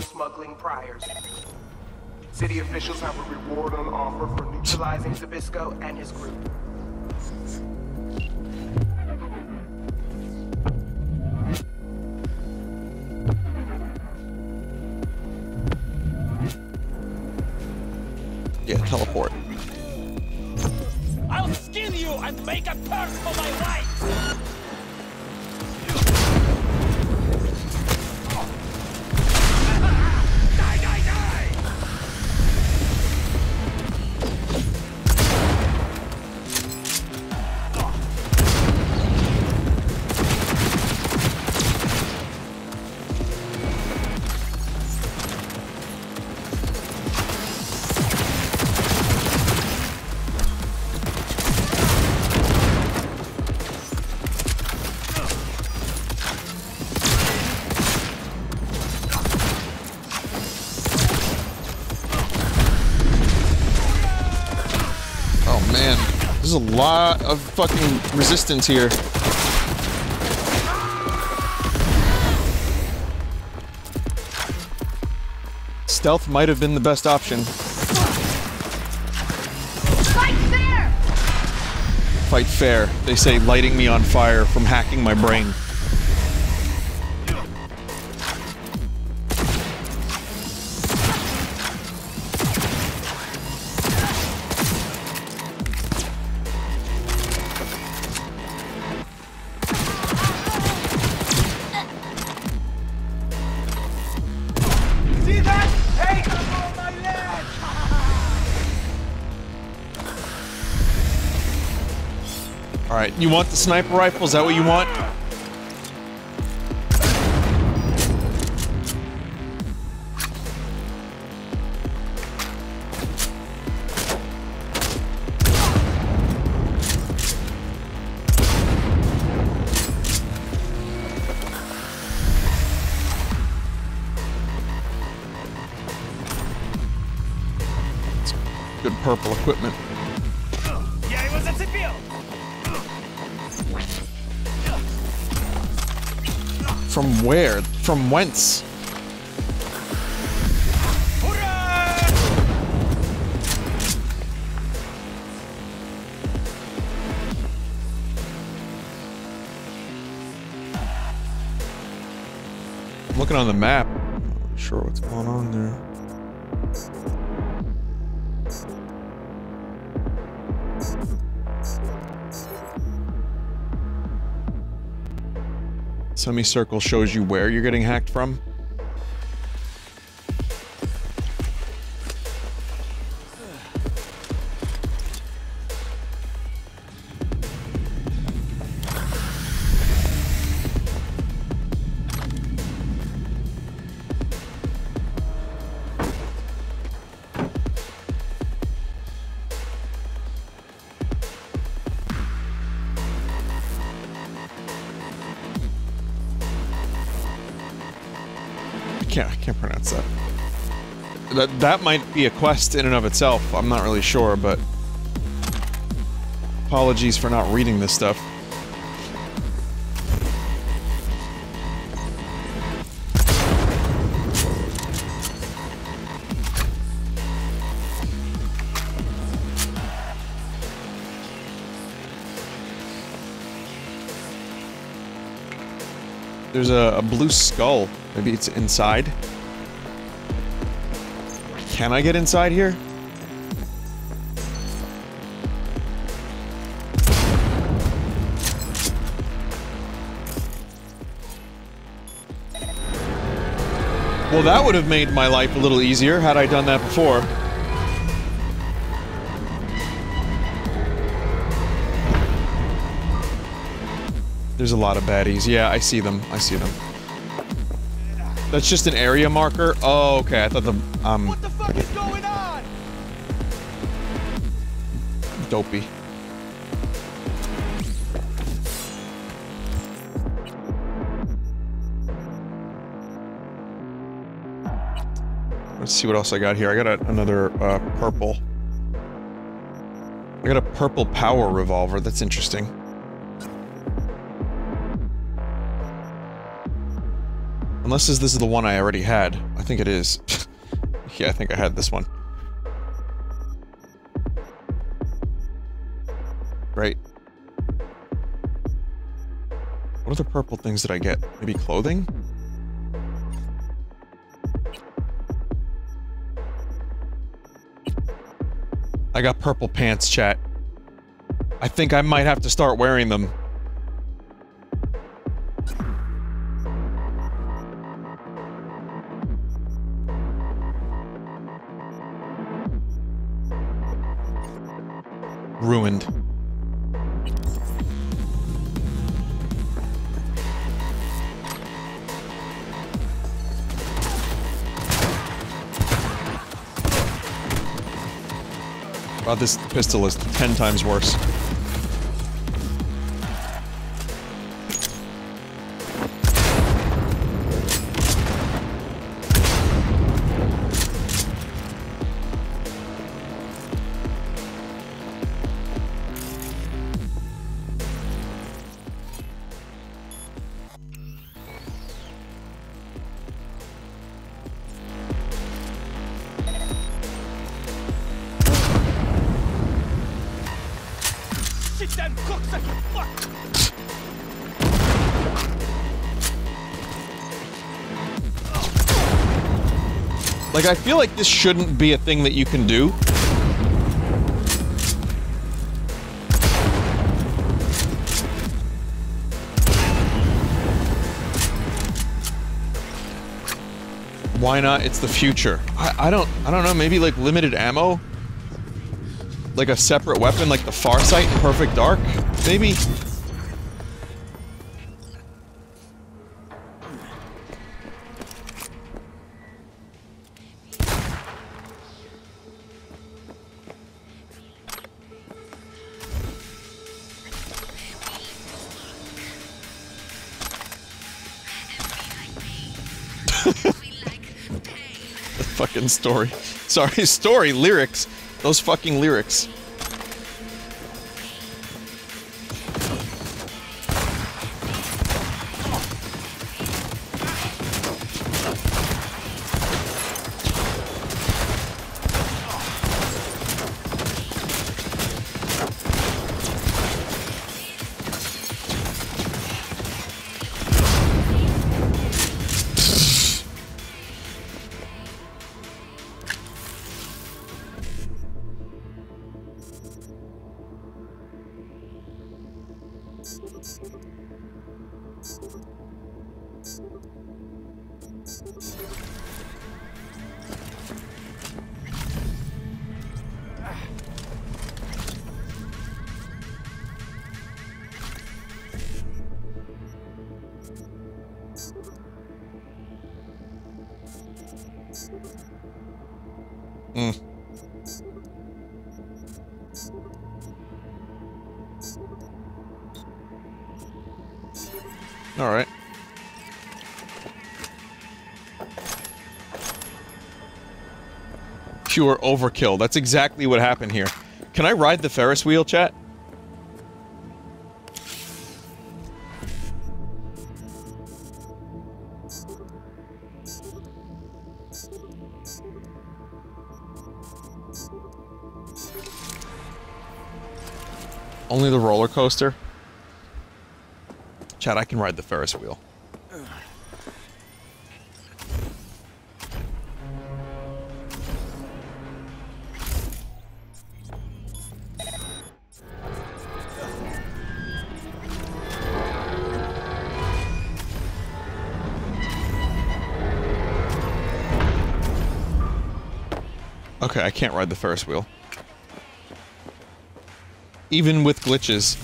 Smuggling priors. City officials have a reward on offer for neutralizing Zabisco and his group. A lot of fucking resistance here. Stealth might have been the best option. Fight fair! Fight fair. They say lighting me on fire from hacking my brain. You want the sniper rifle? Is that what you want? From whence? Looking on the map. Not sure what's going on there. Semicircle shows you where you're getting hacked from. Can't I can't pronounce that. That that might be a quest in and of itself. I'm not really sure, but apologies for not reading this stuff. There's a, a blue skull. Maybe it's inside. Can I get inside here? Well, that would have made my life a little easier had I done that before. There's a lot of baddies. Yeah, I see them. I see them. That's just an area marker? Oh, okay. I thought the, um... What the fuck is going on? Dopey. Let's see what else I got here. I got a, another, uh, purple. I got a purple power revolver. That's interesting. Unless this, is the one I already had. I think it is. [laughs] yeah, I think I had this one. Right. What are the purple things that I get? Maybe clothing? I got purple pants, chat. I think I might have to start wearing them. Ruined. This pistol is 10 times worse. I feel like this shouldn't be a thing that you can do. Why not? It's the future. I, I don't I don't know, maybe like limited ammo? Like a separate weapon like the Farsight in Perfect Dark? Maybe? Story. [laughs] Sorry, story, lyrics. Those fucking lyrics. Pure overkill. That's exactly what happened here. Can I ride the Ferris wheel, chat? Only the roller coaster? Chad, I can ride the Ferris wheel. Okay, I can't ride the Ferris wheel. Even with glitches.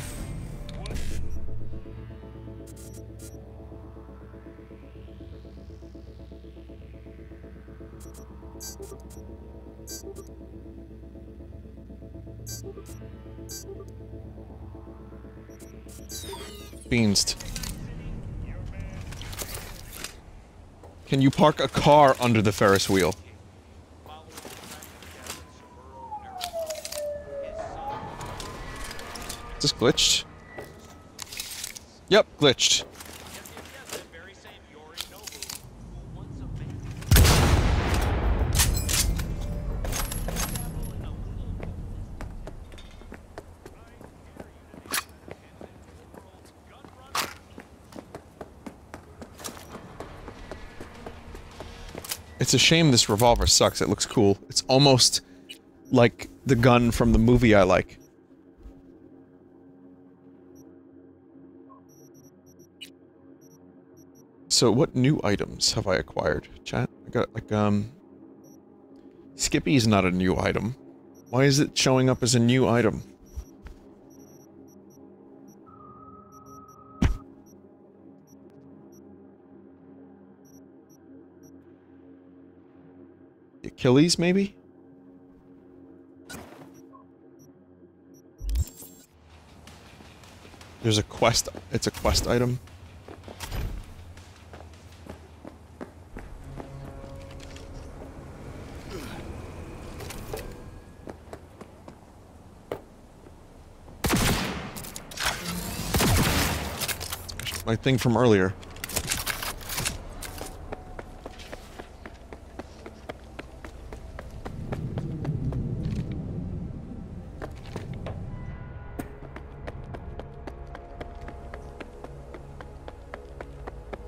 Beansed. Can you park a car under the Ferris wheel? This glitched? Yep, glitched. It's a shame this revolver sucks. It looks cool. It's almost like the gun from the movie I like. So what new items have I acquired? Chat? I got like, um... Skippy's not a new item. Why is it showing up as a new item? Achilles, maybe? There's a quest. It's a quest item. thing from earlier.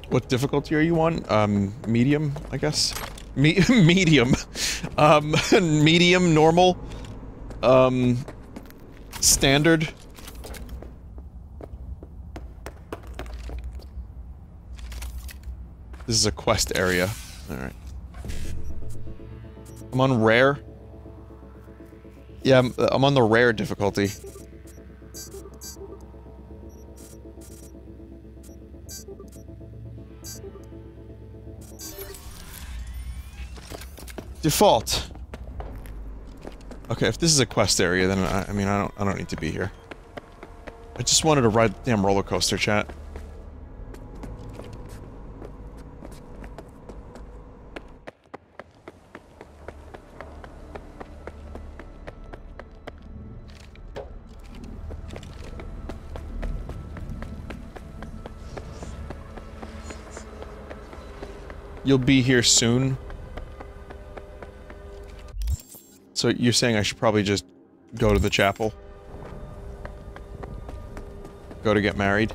What difficulty are you on? Um, medium, I guess? Me [laughs] medium. Um, [laughs] medium, normal. Um, standard. This is a quest area. Alright. I'm on rare. Yeah, I'm, uh, I'm on the rare difficulty. Default. Okay, if this is a quest area, then I, I mean, I don't, I don't need to be here. I just wanted to ride the damn roller coaster, chat. You'll be here soon. So you're saying I should probably just go to the chapel? Go to get married?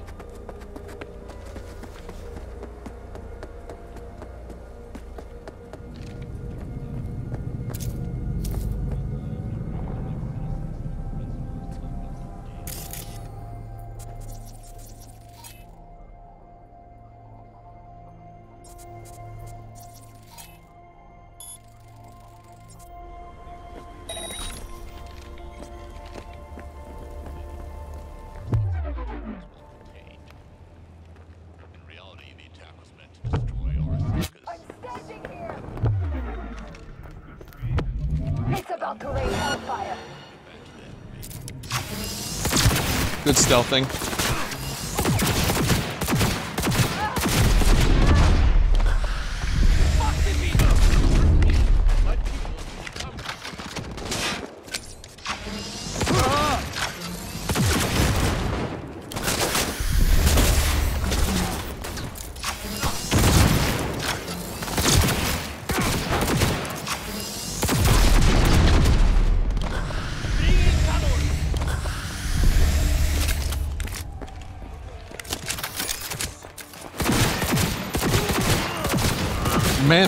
Good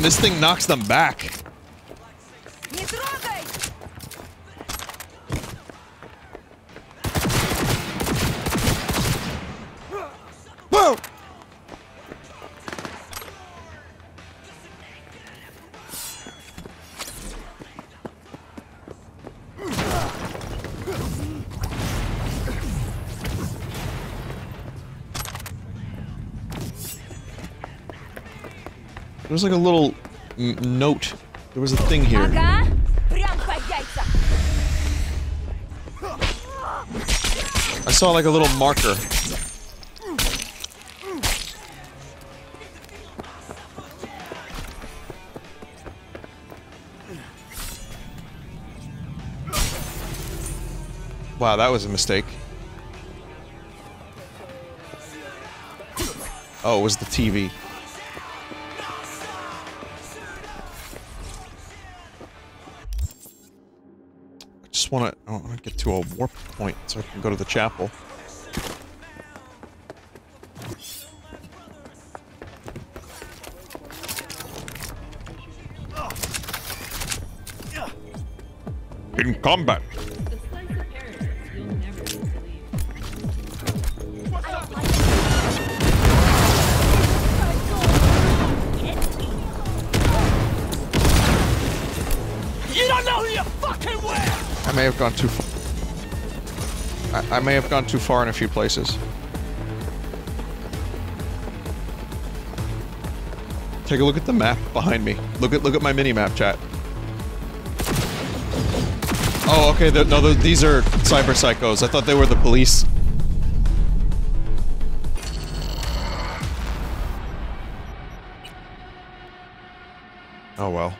this thing knocks them back. Whoa! There was like a little note there was a thing here. I saw like a little marker. Wow, that was a mistake. Oh, it was the TV. Get to a warp point so I can go to the chapel. In combat. You don't know who you're fucking with! I may have gone too far. I, may have gone too far in a few places. Take a look at the map behind me. Look at look at my mini map, chat. Oh, okay. the- no, the- these are cyber psychos. I thought they were the police. Oh well.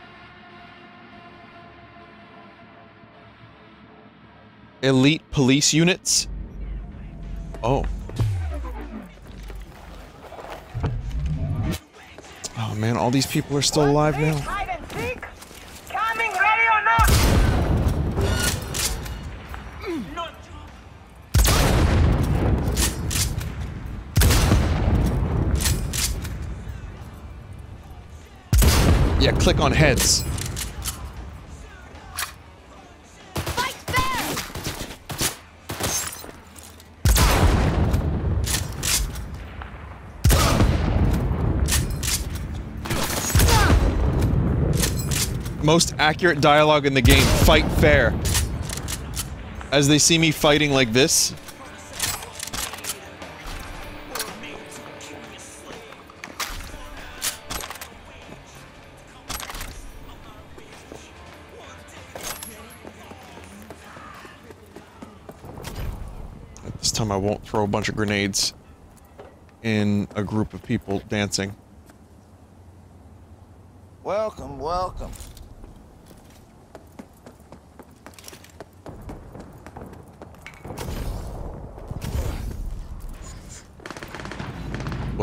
Elite police units? Oh. Oh man, all these people are still alive now. Yeah, click on heads. Most accurate dialogue in the game, fight fair. As they see me fighting like this. This time I won't throw a bunch of grenades in a group of people dancing. Welcome, welcome.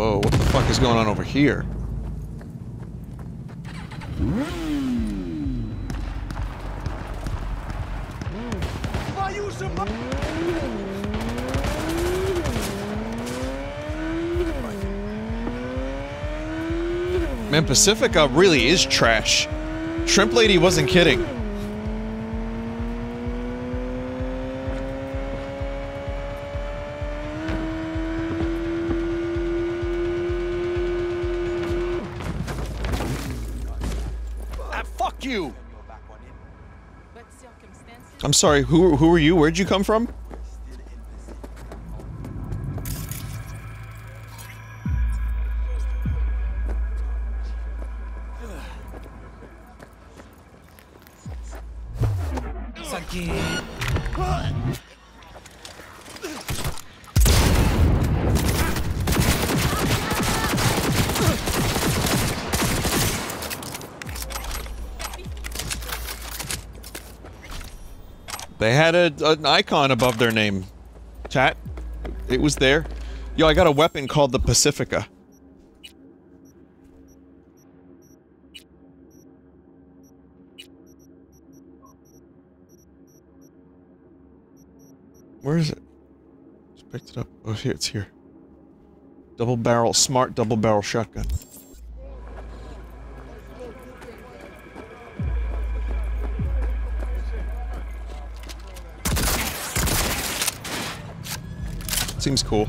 Whoa, what the fuck is going on over here? Man, Pacifica really is trash. Shrimp Lady wasn't kidding. I'm sorry, who who are you? Where'd you come from? A, an icon above their name. Chat. It was there. Yo, I got a weapon called the Pacifica. Where is it? Just picked it up. Oh, here, it's here. Double barrel, smart double barrel shotgun. Seems cool.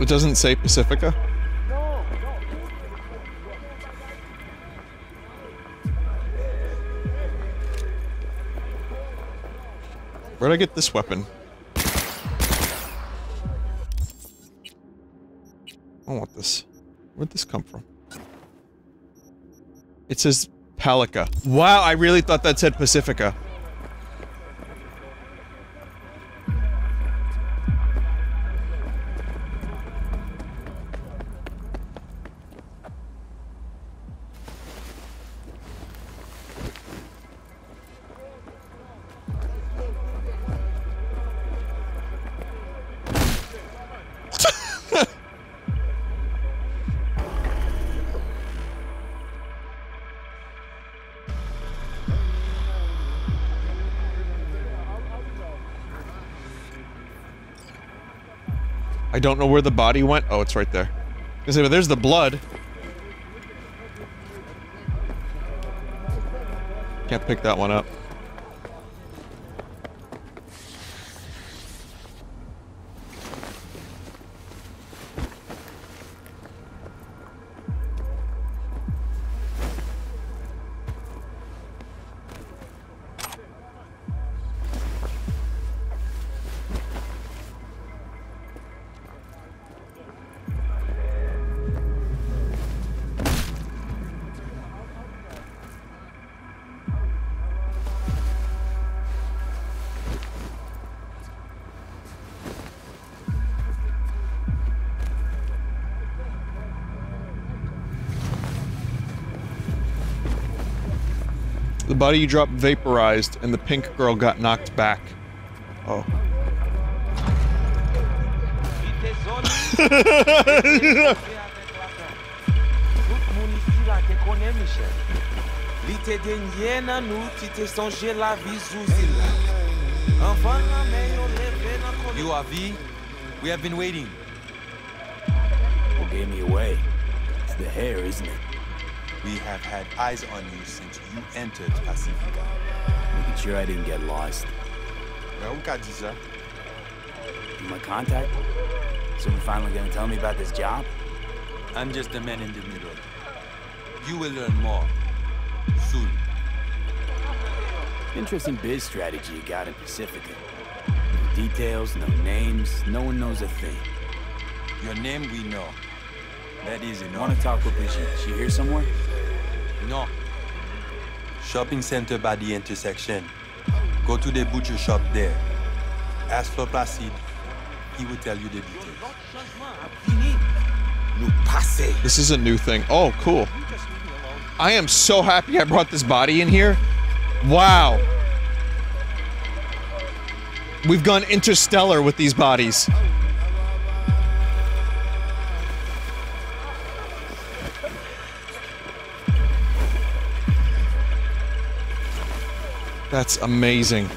It doesn't say Pacifica? Where'd I get this weapon? I want this. Where'd this come from? It says Palica. Wow, I really thought that said Pacifica. Don't know where the body went. Oh, it's right there. I say, but there's the blood. Can't pick that one up. The body you dropped vaporized, and the pink girl got knocked back. Oh. te konen, Michel. Li te denye nan nou ti te sonje la vi zouzil la. Anvan la men yo leve nan konen. You are V? We have been waiting. What gave me away? It's the hair, isn't it? We have had eyes on you since you entered Pacifica. Making sure I didn't get lost. Well, who got this, sir? My contact? Someone finally gonna tell me about this job? I'm just the man in the middle. You will learn more. Soon. Interesting biz strategy you got in Pacifica. No details, no names, no one knows a thing. Your name we know. That is enough. Wanna talk with Brigitte? She here somewhere? No. Shopping center by the intersection. Go to the butcher shop there. Ask for Placide. He will tell you the details. This is a new thing. Oh, cool. I am so happy I brought this body in here. Wow. We've gone interstellar with these bodies. That's amazing.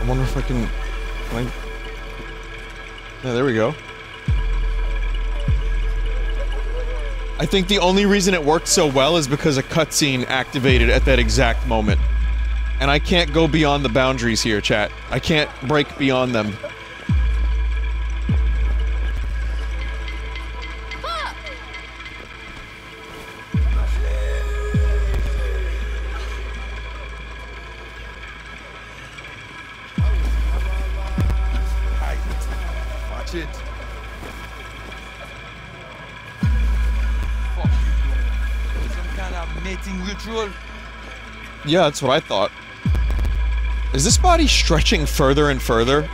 I wonder if I can. can I... Yeah, there we go. I think the only reason it worked so well is because a cutscene activated at that exact moment. And I can't go beyond the boundaries here, chat. I can't break beyond them. Watch it. Some kind of mating ritual. Yeah, that's what I thought. Is this body stretching further and further?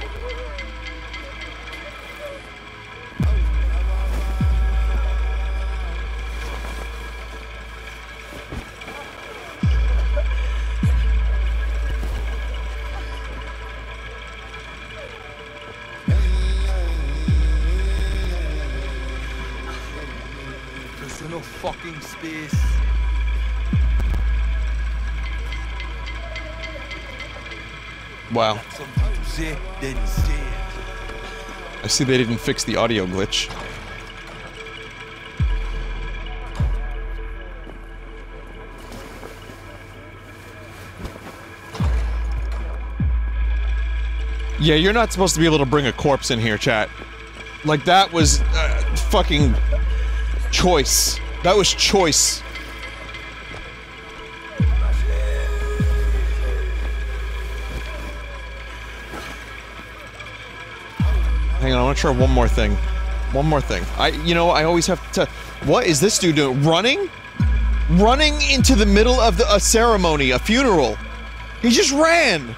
I see they didn't fix the audio glitch. Yeah, you're not supposed to be able to bring a corpse in here, chat. Like, that was uh, fucking choice. That was choice. Want to try one more thing. One more thing. I, you know, I always have to. What is this dude doing? Running? Running into the middle of the, a ceremony, a funeral. He just ran.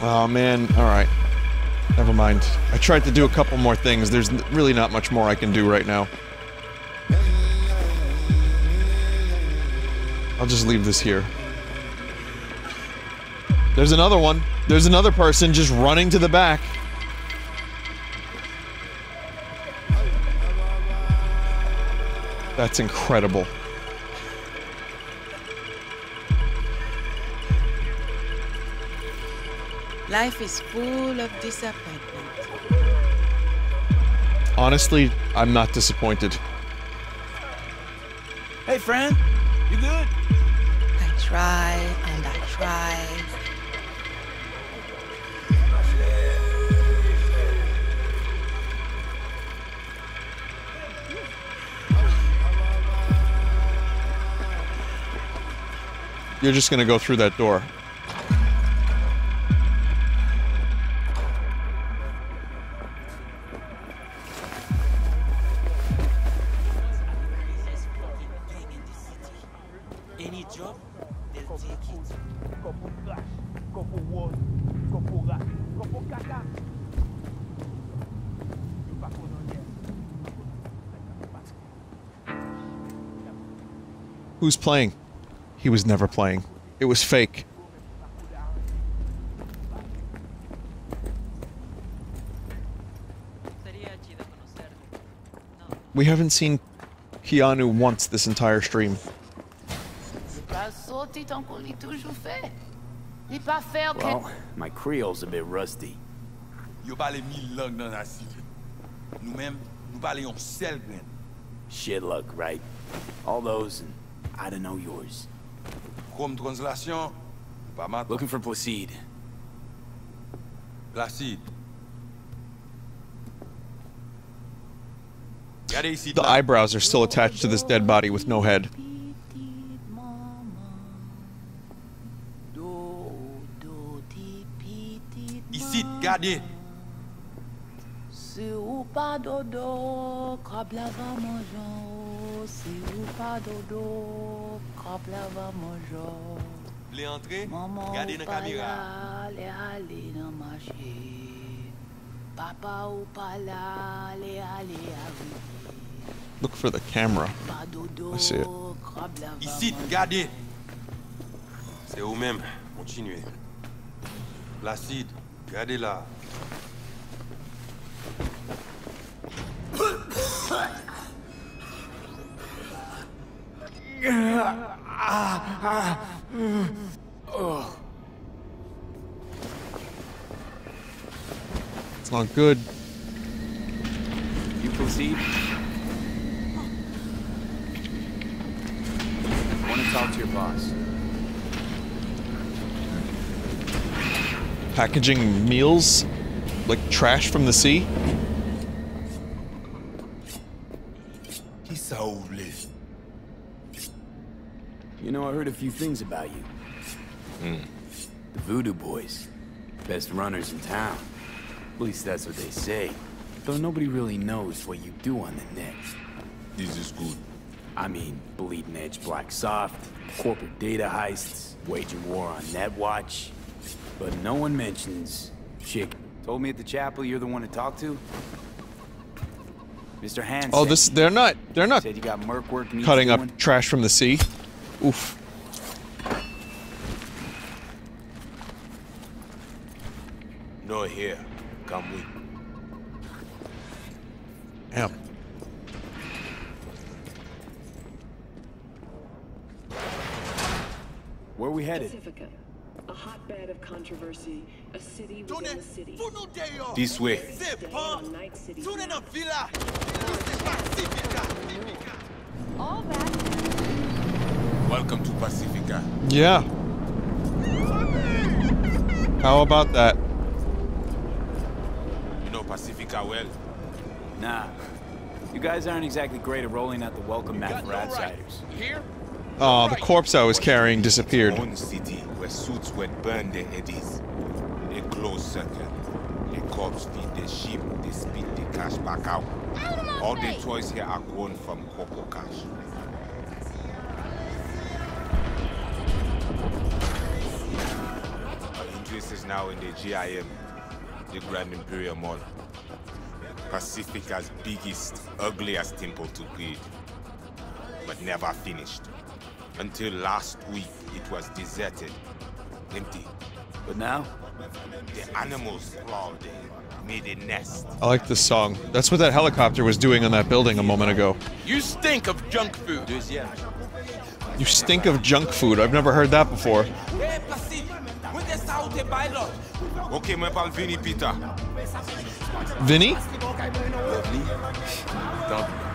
Oh man, alright. Never mind. I tried to do a couple more things. There's really not much more I can do right now. I'll just leave this here. There's another one. There's another person just running to the back. That's incredible. Life is full of disappointment. Honestly, I'm not disappointed. Hey, friend. You good? I try and I try. You're just gonna go through that door. Who's playing? He was never playing. It was fake. We haven't seen Keanu once this entire stream. Well, my Creole's a bit rusty. Yo pale mil lang nan asil. Nou men, nou pale yon sel gren. Shit luck, right? All those, and I don't know yours. Kom translasyon, pa mat. Looking for Placide. Placide. The eyebrows are still attached to this dead body with no head. Ici, gade. Se ou pa dodo, krab lava manjan Se ou pa dodo, krab lava manjan Le antre, gade nan kamera Le ale nan Papa ou pa la, le ale avi Look for the camera. I see it. Ici, regardez. C'est où même. Continuez. L'acide, regardez là. It's not good. You proceed. I want to talk to your boss. Packaging meals? Like trash from the sea? He's so live. You know, I heard a few things about you. Hmm. The Voodoo Boys. Best runners in town. At least that's what they say. Though nobody really knows what you do on the net. This is good. I mean, bleeding edge black soft, corporate data heists, waging war on Netwatch. But no one mentions chicken. Told me at the chapel you're the one to talk to? Mr. Hands. Oh, this they're not they're not Said you got merc work needs cutting doing? up trash from the sea. Oof. No here. Come with. Damn. Where are we headed? Pacifica, a hotbed of controversy, a city within a city. This way. All that. Welcome to Pacifica. Yeah. How about that? You know Pacifica well? Nah. You guys aren't exactly great at rolling out the welcome mat for outsiders. Here? Oh, the corpse I was carrying disappeared. One city where suits were burned their eddies. A second. The cops feed the sheep, they spit the cash back out. All the toys here are grown from Coco Cash. Our interest is now in the GIM, the Grand Imperial Mall. Pacifica's biggest, ugliest temple to create. But never finished. Until last week, it was deserted. Empty. But now? The animals crawled in, made a nest. I like this song. That's what that helicopter was doing on that building a moment ago. You stink of junk food. You stink of junk food. I've never heard that before. Ok, mwen parle Vinny Peter. Vinny? Lovely.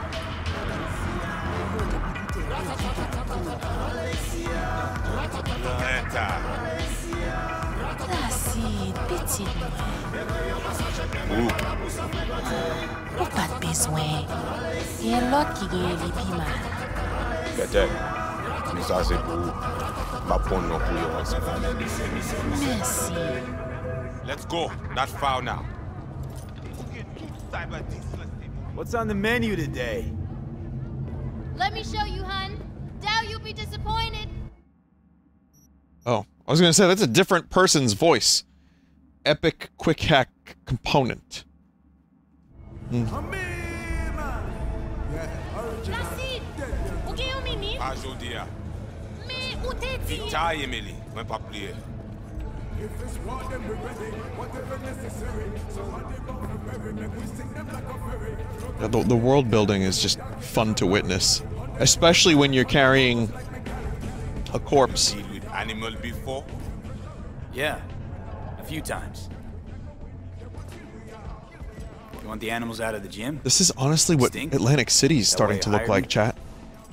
Lot ki gen li pi mal. Petek. Mi sa se pou ma pon non pou yo anseman. Merci. Let's go. Not foul now. What's on the menu today? Let me show you, hun. Doubt you'll be disappointed. Oh, I was gonna say that's a different person's voice. Epic quick hack component. Hmm. Placide, ou gen yon minute? Pas jodi ya. Mais où t'es dit? Vita Emily, mwen pa pliye. Yeah, The, the world building is just fun to witness, especially when you're carrying a corpse. Deal with animal before? Yeah, a few times. You want the animals out of the gym? This is honestly what Atlantic City is starting to look like, me? chat.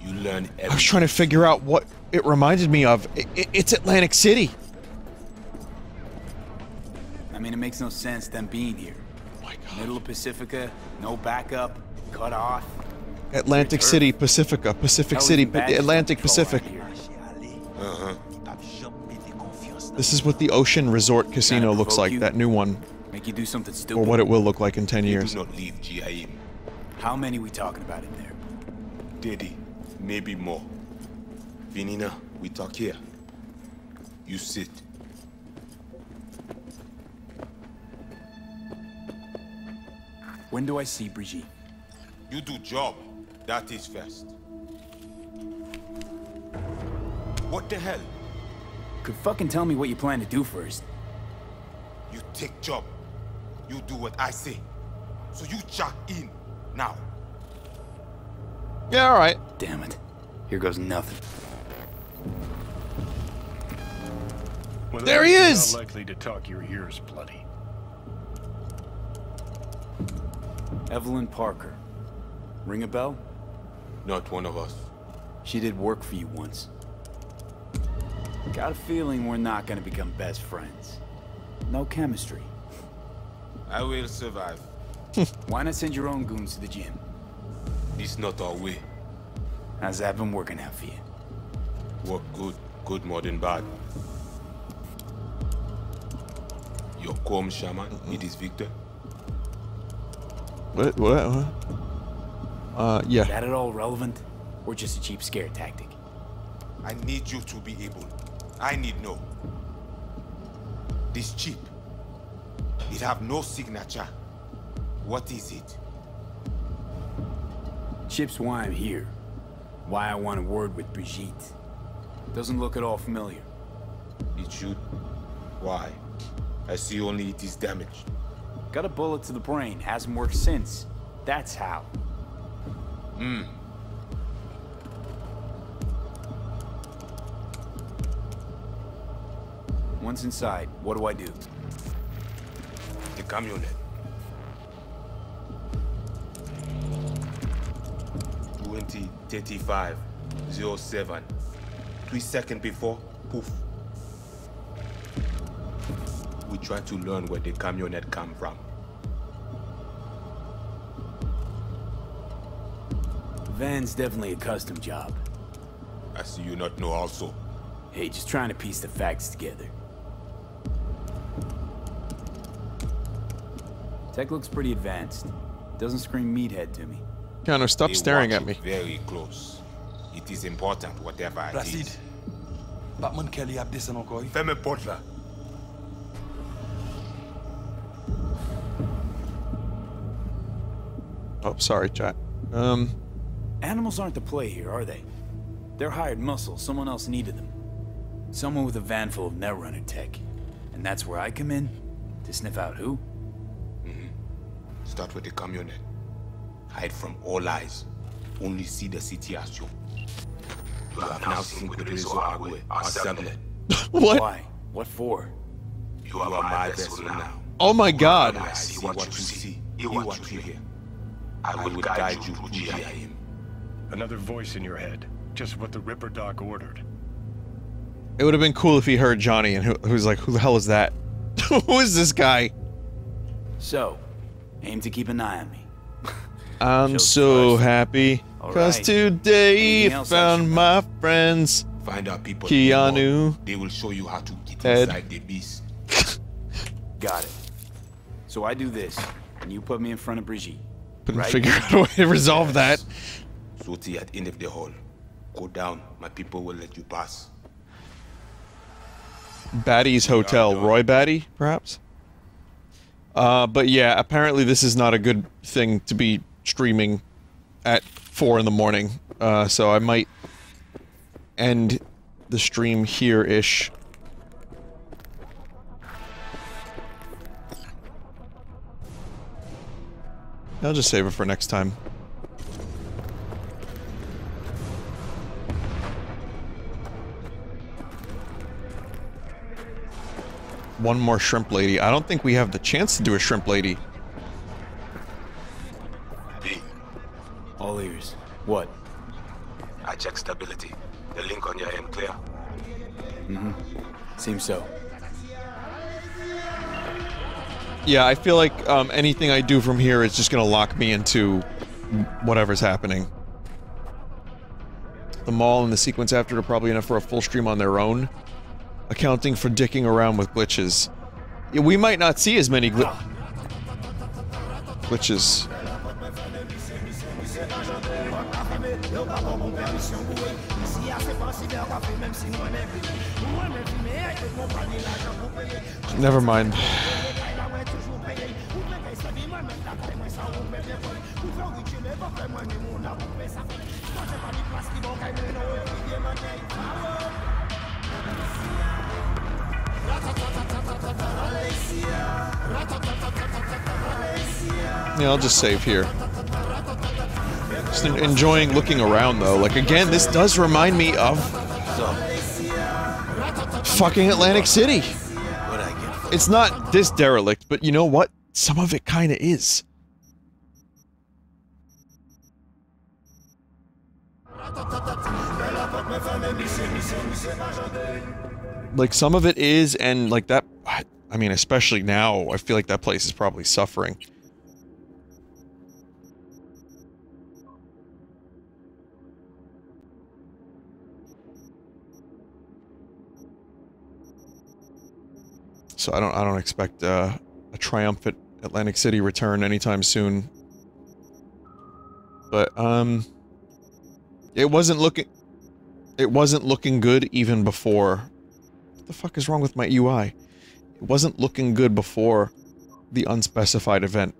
You learn I was trying to figure out what it reminded me of. I- I- it's Atlantic City. I mean, it makes no sense them being here. my God. Middle of Pacifica, no backup, cut off. Atlantic City, Pacifica, Pacific City, even Atlantic don't Pacific. Uh-huh. This is what the Ocean Resort Casino looks like, you? that new one, Make you do something stupid. or what it will look like in 10 years. Do not leave GIM. How many we talking about in there? Daddy, maybe more. Vinina, we talk here. You sit. When do I see Brigitte? You do job. That is first. What the hell? Could fucking tell me what you plan to do first. You take job. You do what I say. So you jack in now. Yeah, alright. Damn it. Here goes nothing. Well, There he is! Not likely to talk your ears bloody. Evelyn Parker. Ring a bell? Not one of us. She did work for you once. Got a feeling we're not gonna become best friends. No chemistry. I will survive. [laughs] Why not send your own goons to the gym? It's not our way. How's that been working out for you? Work good. Good more than bad. Your com shaman, it is Victor. What? What? what? Uh, yeah. Is that at all relevant? Or just a cheap scare tactic? I need you to be able. I need know. This chip. It have no signature. What is it? Chip's why I'm here. Why I want a word with Brigitte. Doesn't look at all familiar. It should. Why? I see only it is damaged. Got a bullet to the brain, hasn't worked since. That's how. Hmm. Once inside, what do I do? The camionet. Twenty thirty-five zero seven. Three seconds before, poof. We try to learn where the camionet come from. Van's definitely a custom job. I see you not know also. Hey, just trying to piece the facts together. Tech looks pretty advanced. Doesn't scream meathead to me. Connor, stop They staring watch at me. it Very close. It is important, whatever it Placide. is. Batman Kelly ap desen ankoy. Fais-moi porte là. Oh, sorry, chat. Um, Animals aren't the play here, are they? They're hired muscle. Someone else needed them. Someone with a van full of Netrunner tech. And that's where I come in? To sniff out who? Start with the camionet. Hide from all eyes. Only see the city as you. You have now seen Pedrezo Agüe, assemble it. What? Why? What for? You are my vessel now. oh my god. I see what you see, hear what you hear. I will guide you to GIM. Another voice in your head. Just what the Ripper Doc ordered. It would have been cool if he heard Johnny and who, who's like, who the hell is that? [laughs] who is this guy? So, aim to keep an eye on me. I'm so happy. Cause Alright. today Anything I found should my friends. Find out people. Keanu. They will show you how to get Ed. inside the beast. [laughs] Got it. So I do this, and you put me in front of Brigitte. Couldn't Right. figure out a way to resolve that. Soti at end of the hall. Go down. My people will let you pass. Batty's Hotel. Roy Batty, perhaps? Uh, but yeah, apparently this is not a good thing to be streaming at 4 in the morning. Uh, so I might end the stream here-ish. I'll just save it for next time. One more shrimp lady. I don't think we have the chance to do a shrimp lady. B. All ears. What? I checked stability. The link on your end clear. Mm-hmm. Seems so. Yeah, I feel like um, anything I do from here is just gonna lock me into whatever's happening. The mall and the sequence after are probably enough for a full stream on their own, accounting for dicking around with glitches. We might not see as many gli glitches. Never mind. Yeah, I'll just save here. Just enjoying looking around though. Like again, this does remind me of fucking Atlantic City. It's not this derelict, but you know what? Some of it kind of is. Like some of it is, and like that. I mean, especially now, I feel like that place is probably suffering. So I don't I don't expect uh, a triumphant Atlantic City return anytime soon. But um it wasn't looking it wasn't looking good even before What the fuck is wrong with my UI? It wasn't looking good before the unspecified event.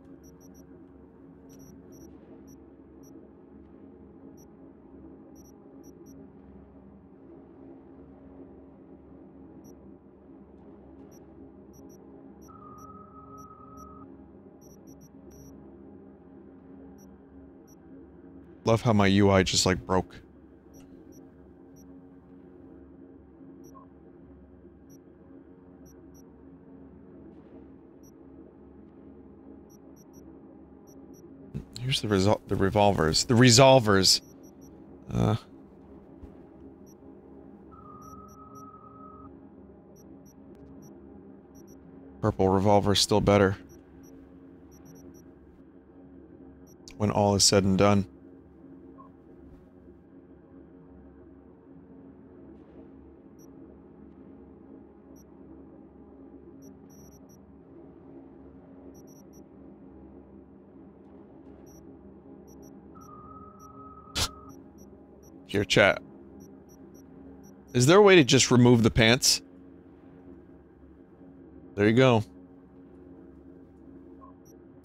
Love how my UI just like broke. Here's the result. The revolvers. The resolvers. Uh. Purple revolver still better. When all is said and done. Here, chat. Is there a way to just remove the pants? There you go.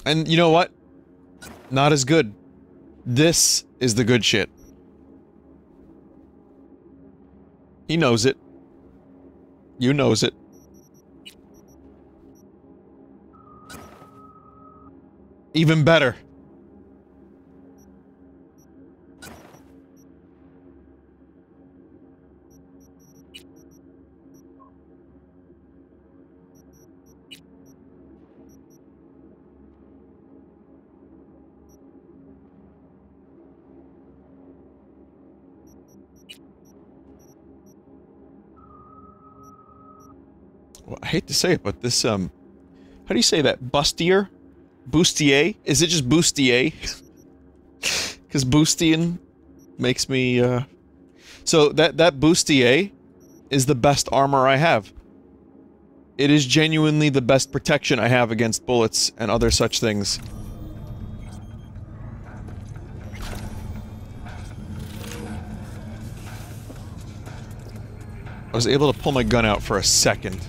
And you know what? Not as good. This is the good shit. He knows it. You knows it. Even better. Hate to say it, but this, um, how do you say that? Bustier? Bustier? Is it just Bustier? [laughs] Because Bustian makes me, uh... So, that, that Bustier is the best armor I have. It is genuinely the best protection I have against bullets and other such things. I was able to pull my gun out for a second.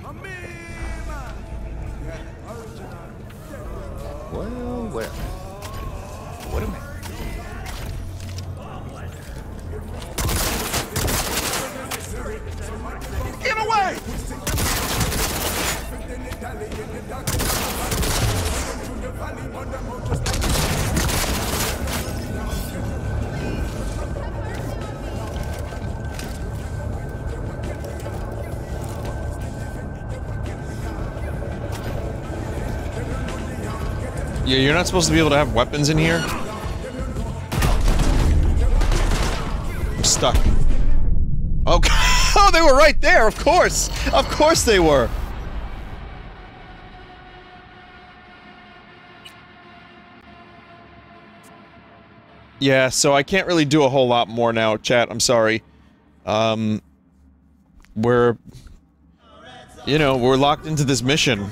Not supposed to be able to have weapons in here. I'm stuck. Oh, [laughs] oh, they were right there. Of course, of course they were. Yeah, so I can't really do a whole lot more now, chat. I'm sorry. Um, we're, you know, we're locked into this mission.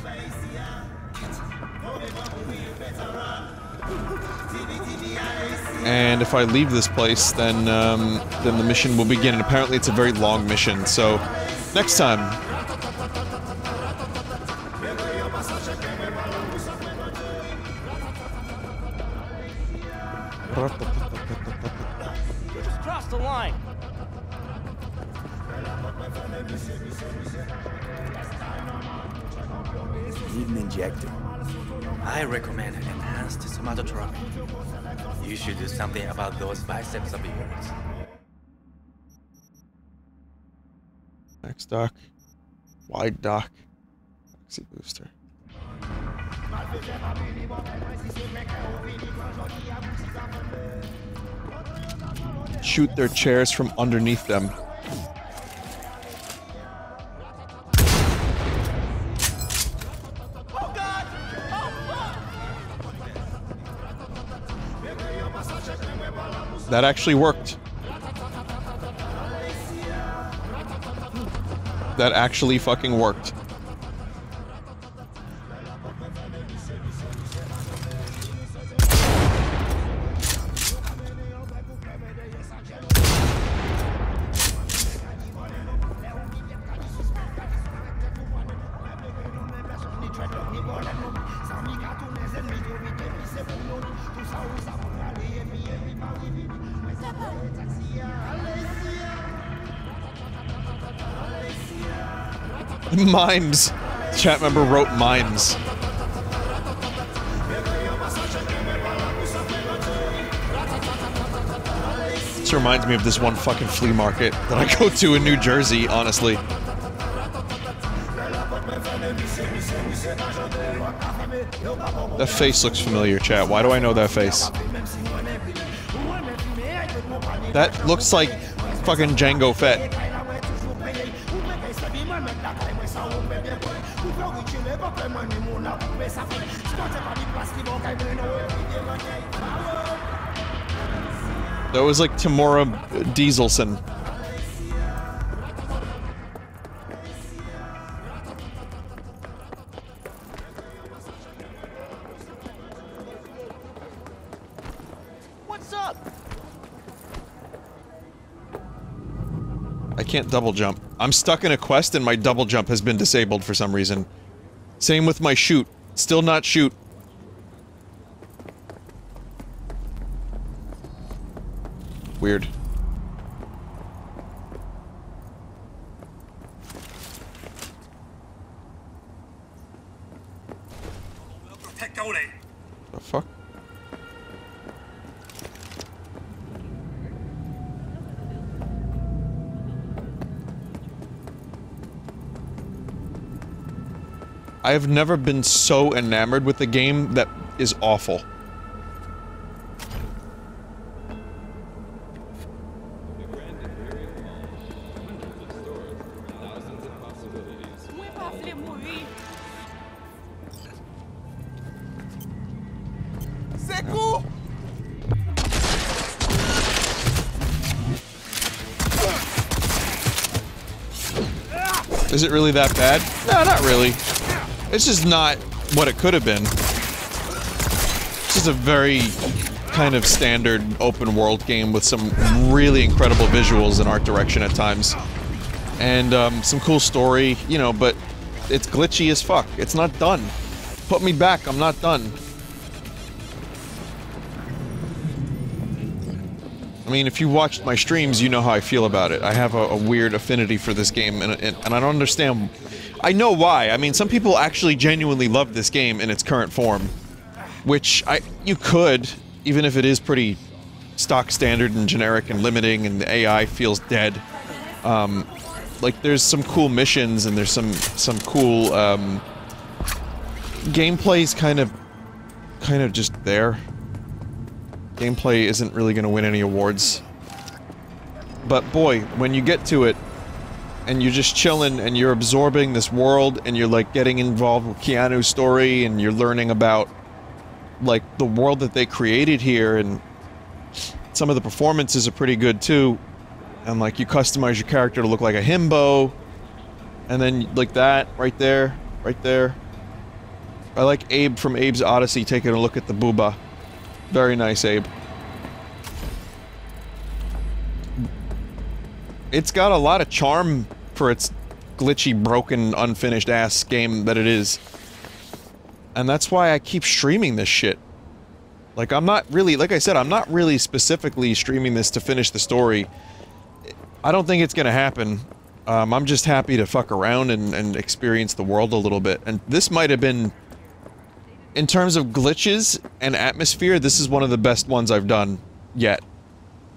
And if I leave this place, then um, then the mission will begin. And apparently, it's a very long mission. So, next time. MaxDoc, wide dock, oxy booster. Shoot their chairs from underneath them. That actually worked. That actually fucking worked. [laughs] Mimes. Chat member wrote mimes. This reminds me of this one fucking flea market that I go to in New Jersey, honestly. That face looks familiar, chat. Why do I know that face? That looks like fucking Jango Fett. Was like Tamora Dieselson. What's up? I can't double jump. I'm stuck in a quest and my double jump has been disabled for some reason. Same with my shoot. Still not shoot. Weird. The fuck? I have never been so enamored with a game that is awful. Is it really that bad? No, not really. It's just not what it could have been. This is a very kind of standard open world game with some really incredible visuals and art direction at times. and um, some cool story, you know, but it's glitchy as fuck. It's not done. Put me back, I'm not done. I mean, if you watched my streams, you know how I feel about it. I have a, a weird affinity for this game, and, and, and I don't understand... I know why. I mean, some people actually genuinely love this game in its current form. Which, I you could, even if it is pretty stock standard and generic and limiting and the AI feels dead. Um, like, there's some cool missions and there's some, some cool, um... Gameplay's kind of... kind of just there. Gameplay isn't really gonna win any awards. But boy, when you get to it, and you're just chilling and you're absorbing this world and you're like getting involved with Keanu's story and you're learning about like the world that they created here and some of the performances are pretty good too. And like you customize your character to look like a himbo. And then like that right there, right there. I like Abe from Abe's Oddysee taking a look at the booba. Very nice, Abe. It's got a lot of charm for its glitchy, broken, unfinished ass game that it is. And that's why I keep streaming this shit. Like, I'm not really, like I said, I'm not really specifically streaming this to finish the story. I don't think it's gonna happen. Um, I'm just happy to fuck around and, and experience the world a little bit. And this might have been in terms of glitches and atmosphere, this is one of the best ones I've done yet.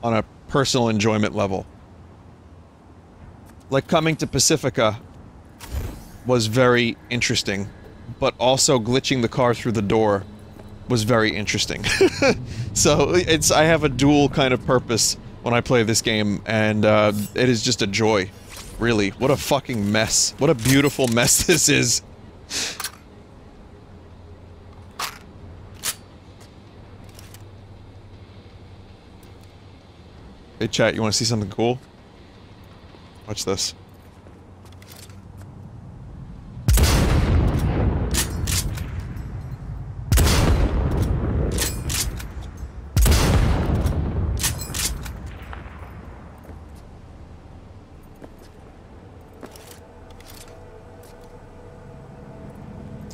On a personal enjoyment level. Like, coming to Pacifica was very interesting, but also glitching the car through the door was very interesting. [laughs] so, it's- I have a dual kind of purpose when I play this game, and, uh, it is just a joy. Really. What a fucking mess. What a beautiful mess [laughs] this is. Hey chat, you want to see something cool? Watch this.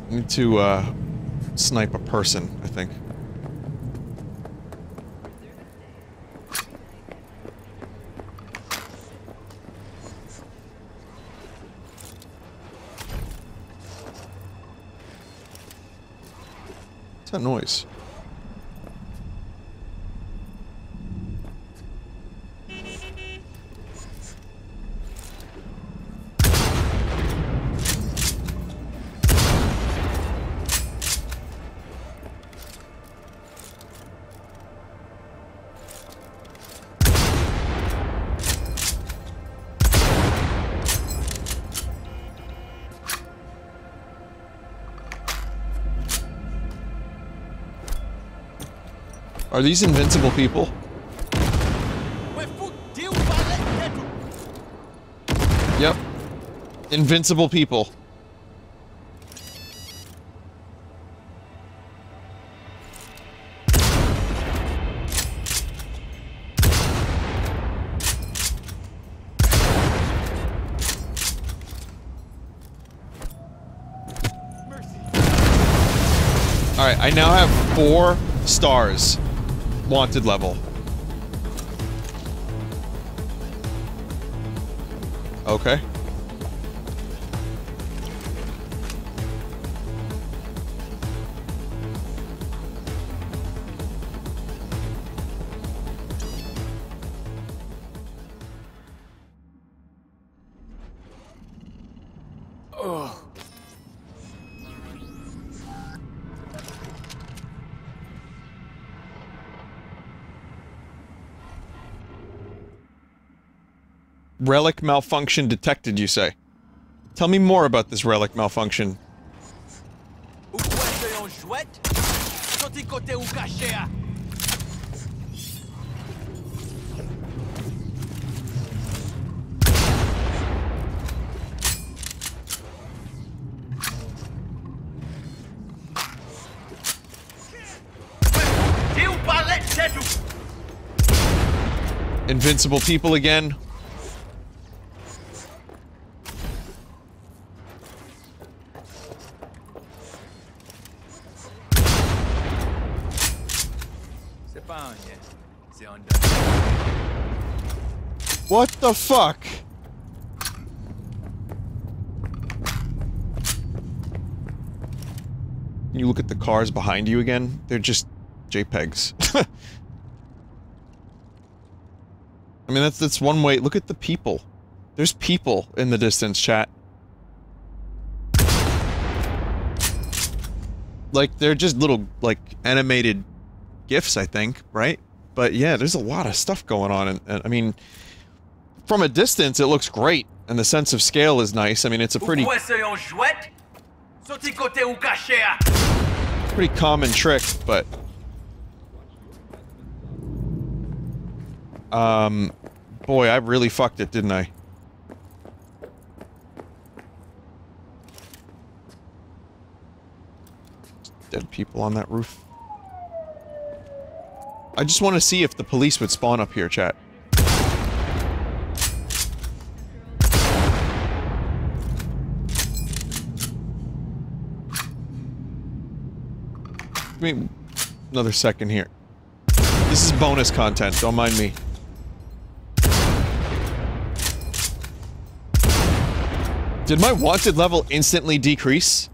Need to, uh, snipe a person, I think. That noise? Are these invincible people? Yep. Invincible people. Alright, I now have four stars. Wanted level. Okay. Relic malfunction detected, you say? Tell me more about this relic malfunction. Invincible people again. found yet. C'est undone. What the fuck? You look at the cars behind you again, they're just JPEGs. [laughs] I mean, that's that's one way. Look at the people. There's people in the distance, chat. Like, they're just little, like, animated GIFs, I think, right? But yeah, there's a lot of stuff going on, and, and I mean, from a distance, it looks great, and the sense of scale is nice. I mean, it's a pretty, Pourquoi c'est un jouet? Sorti côté ou caché à? pretty common trick, but... Um, boy, I really fucked it, didn't I? Dead people on that roof. I just want to see if the police would spawn up here, chat. Give me another second here. This is bonus content, don't mind me. Did my wanted level instantly decrease?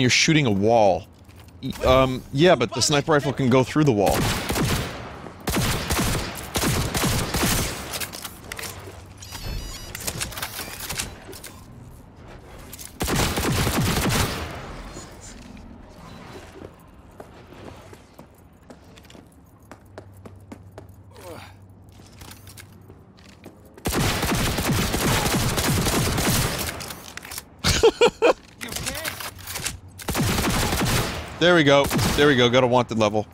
You're shooting a wall. Um, yeah, but the sniper rifle can go through the wall. We go. There we go. Got a wanted level.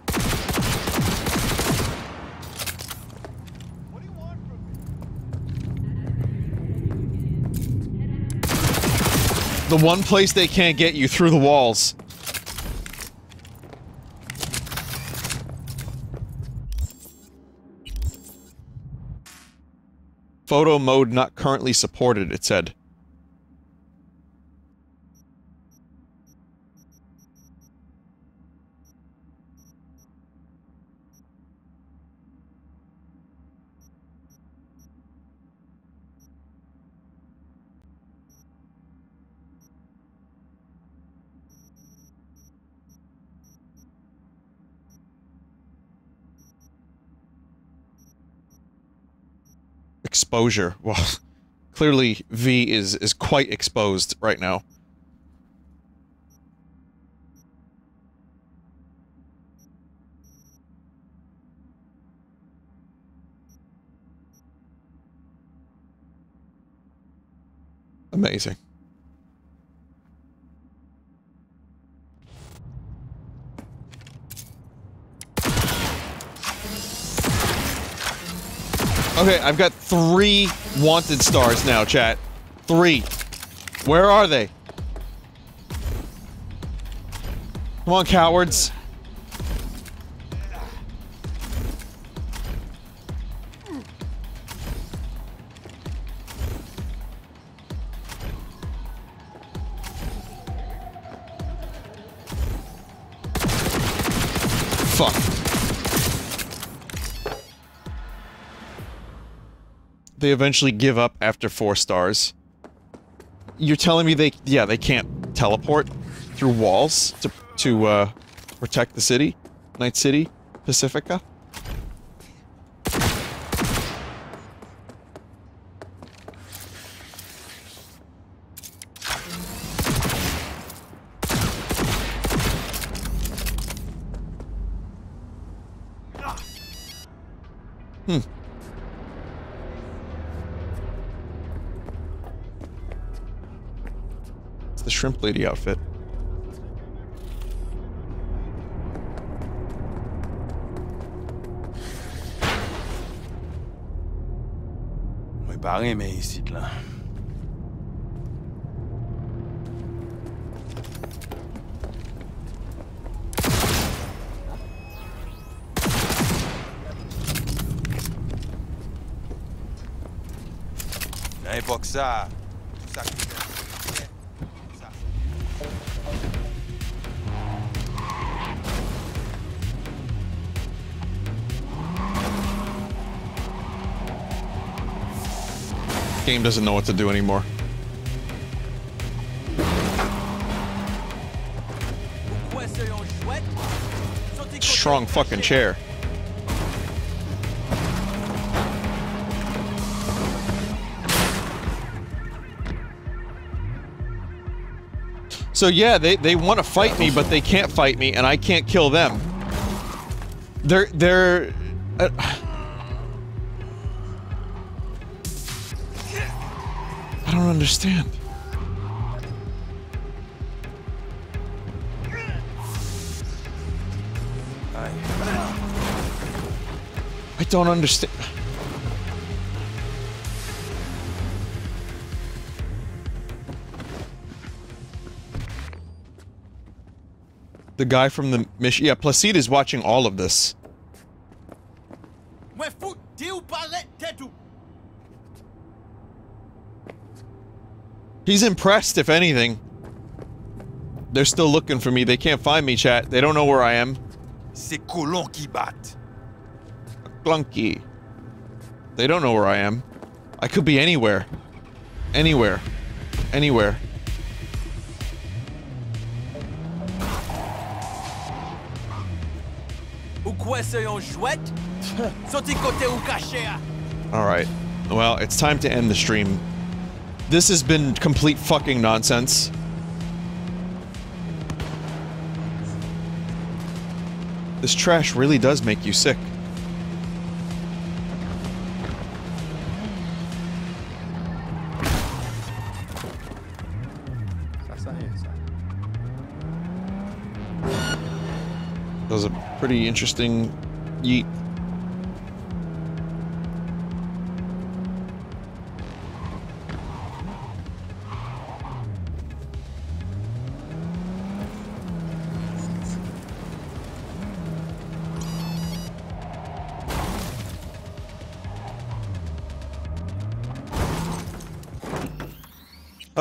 The one place they can't get you through the walls. Photo mode not currently supported, it said. Exposure. Well, [laughs] clearly V is is quite exposed right now. Amazing. Okay, I've got three wanted stars now, chat. Three. Where are they? Come on, cowards. They eventually give up after four stars. You're telling me they- yeah, they can't teleport through walls to- to, uh, protect the city? Night City? Pacifica? shrimp lady outfit. On est barré, ici, là. N'importe ça. Ça Game doesn't know what to do anymore. Strong fucking chair. So yeah, they, they want to fight me, but they can't fight me, and I can't kill them. They're they're. Uh, understand. I don't understand. The guy from the mission. Yeah, Placide is watching all of this. He's impressed, if anything. They're still looking for me. They can't find me, chat. They don't know where I am. C'est colon qui bat. Clunky. They don't know where I am. I could be anywhere. Anywhere. Anywhere. Ou quoi c'est un chouette? [laughs] Sorti côté ou caché à? Alright. Well, it's time to end the stream. This has been complete fucking nonsense. This trash really does make you sick. That was a pretty interesting yeet.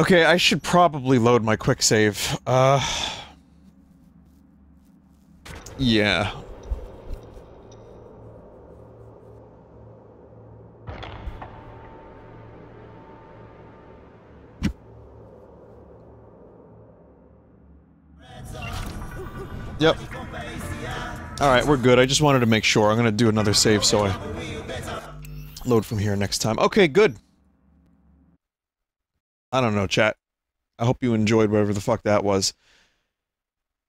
Okay, I should probably load my quick save. Uh Yeah. Yep. Alright, we're good. I just wanted to make sure. I'm gonna do another save so I load from here next time. Okay, good. I don't know, chat. I hope you enjoyed whatever the fuck that was.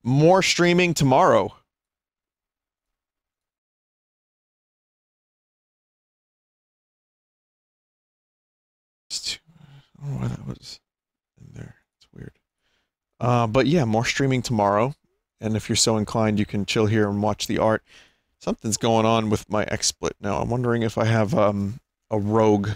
More streaming tomorrow. I don't know why that was in there. It's weird. Uh, but yeah, more streaming tomorrow. And if you're so inclined, you can chill here and watch the art. Something's going on with my XSplit now. I'm wondering if I have um, a rogue.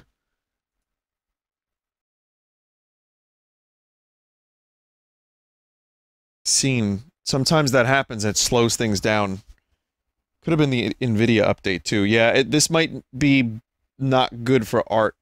Scene. Sometimes that happens. It slows things down. Could have been the NVIDIA update too. Yeah, it, this might be not good for art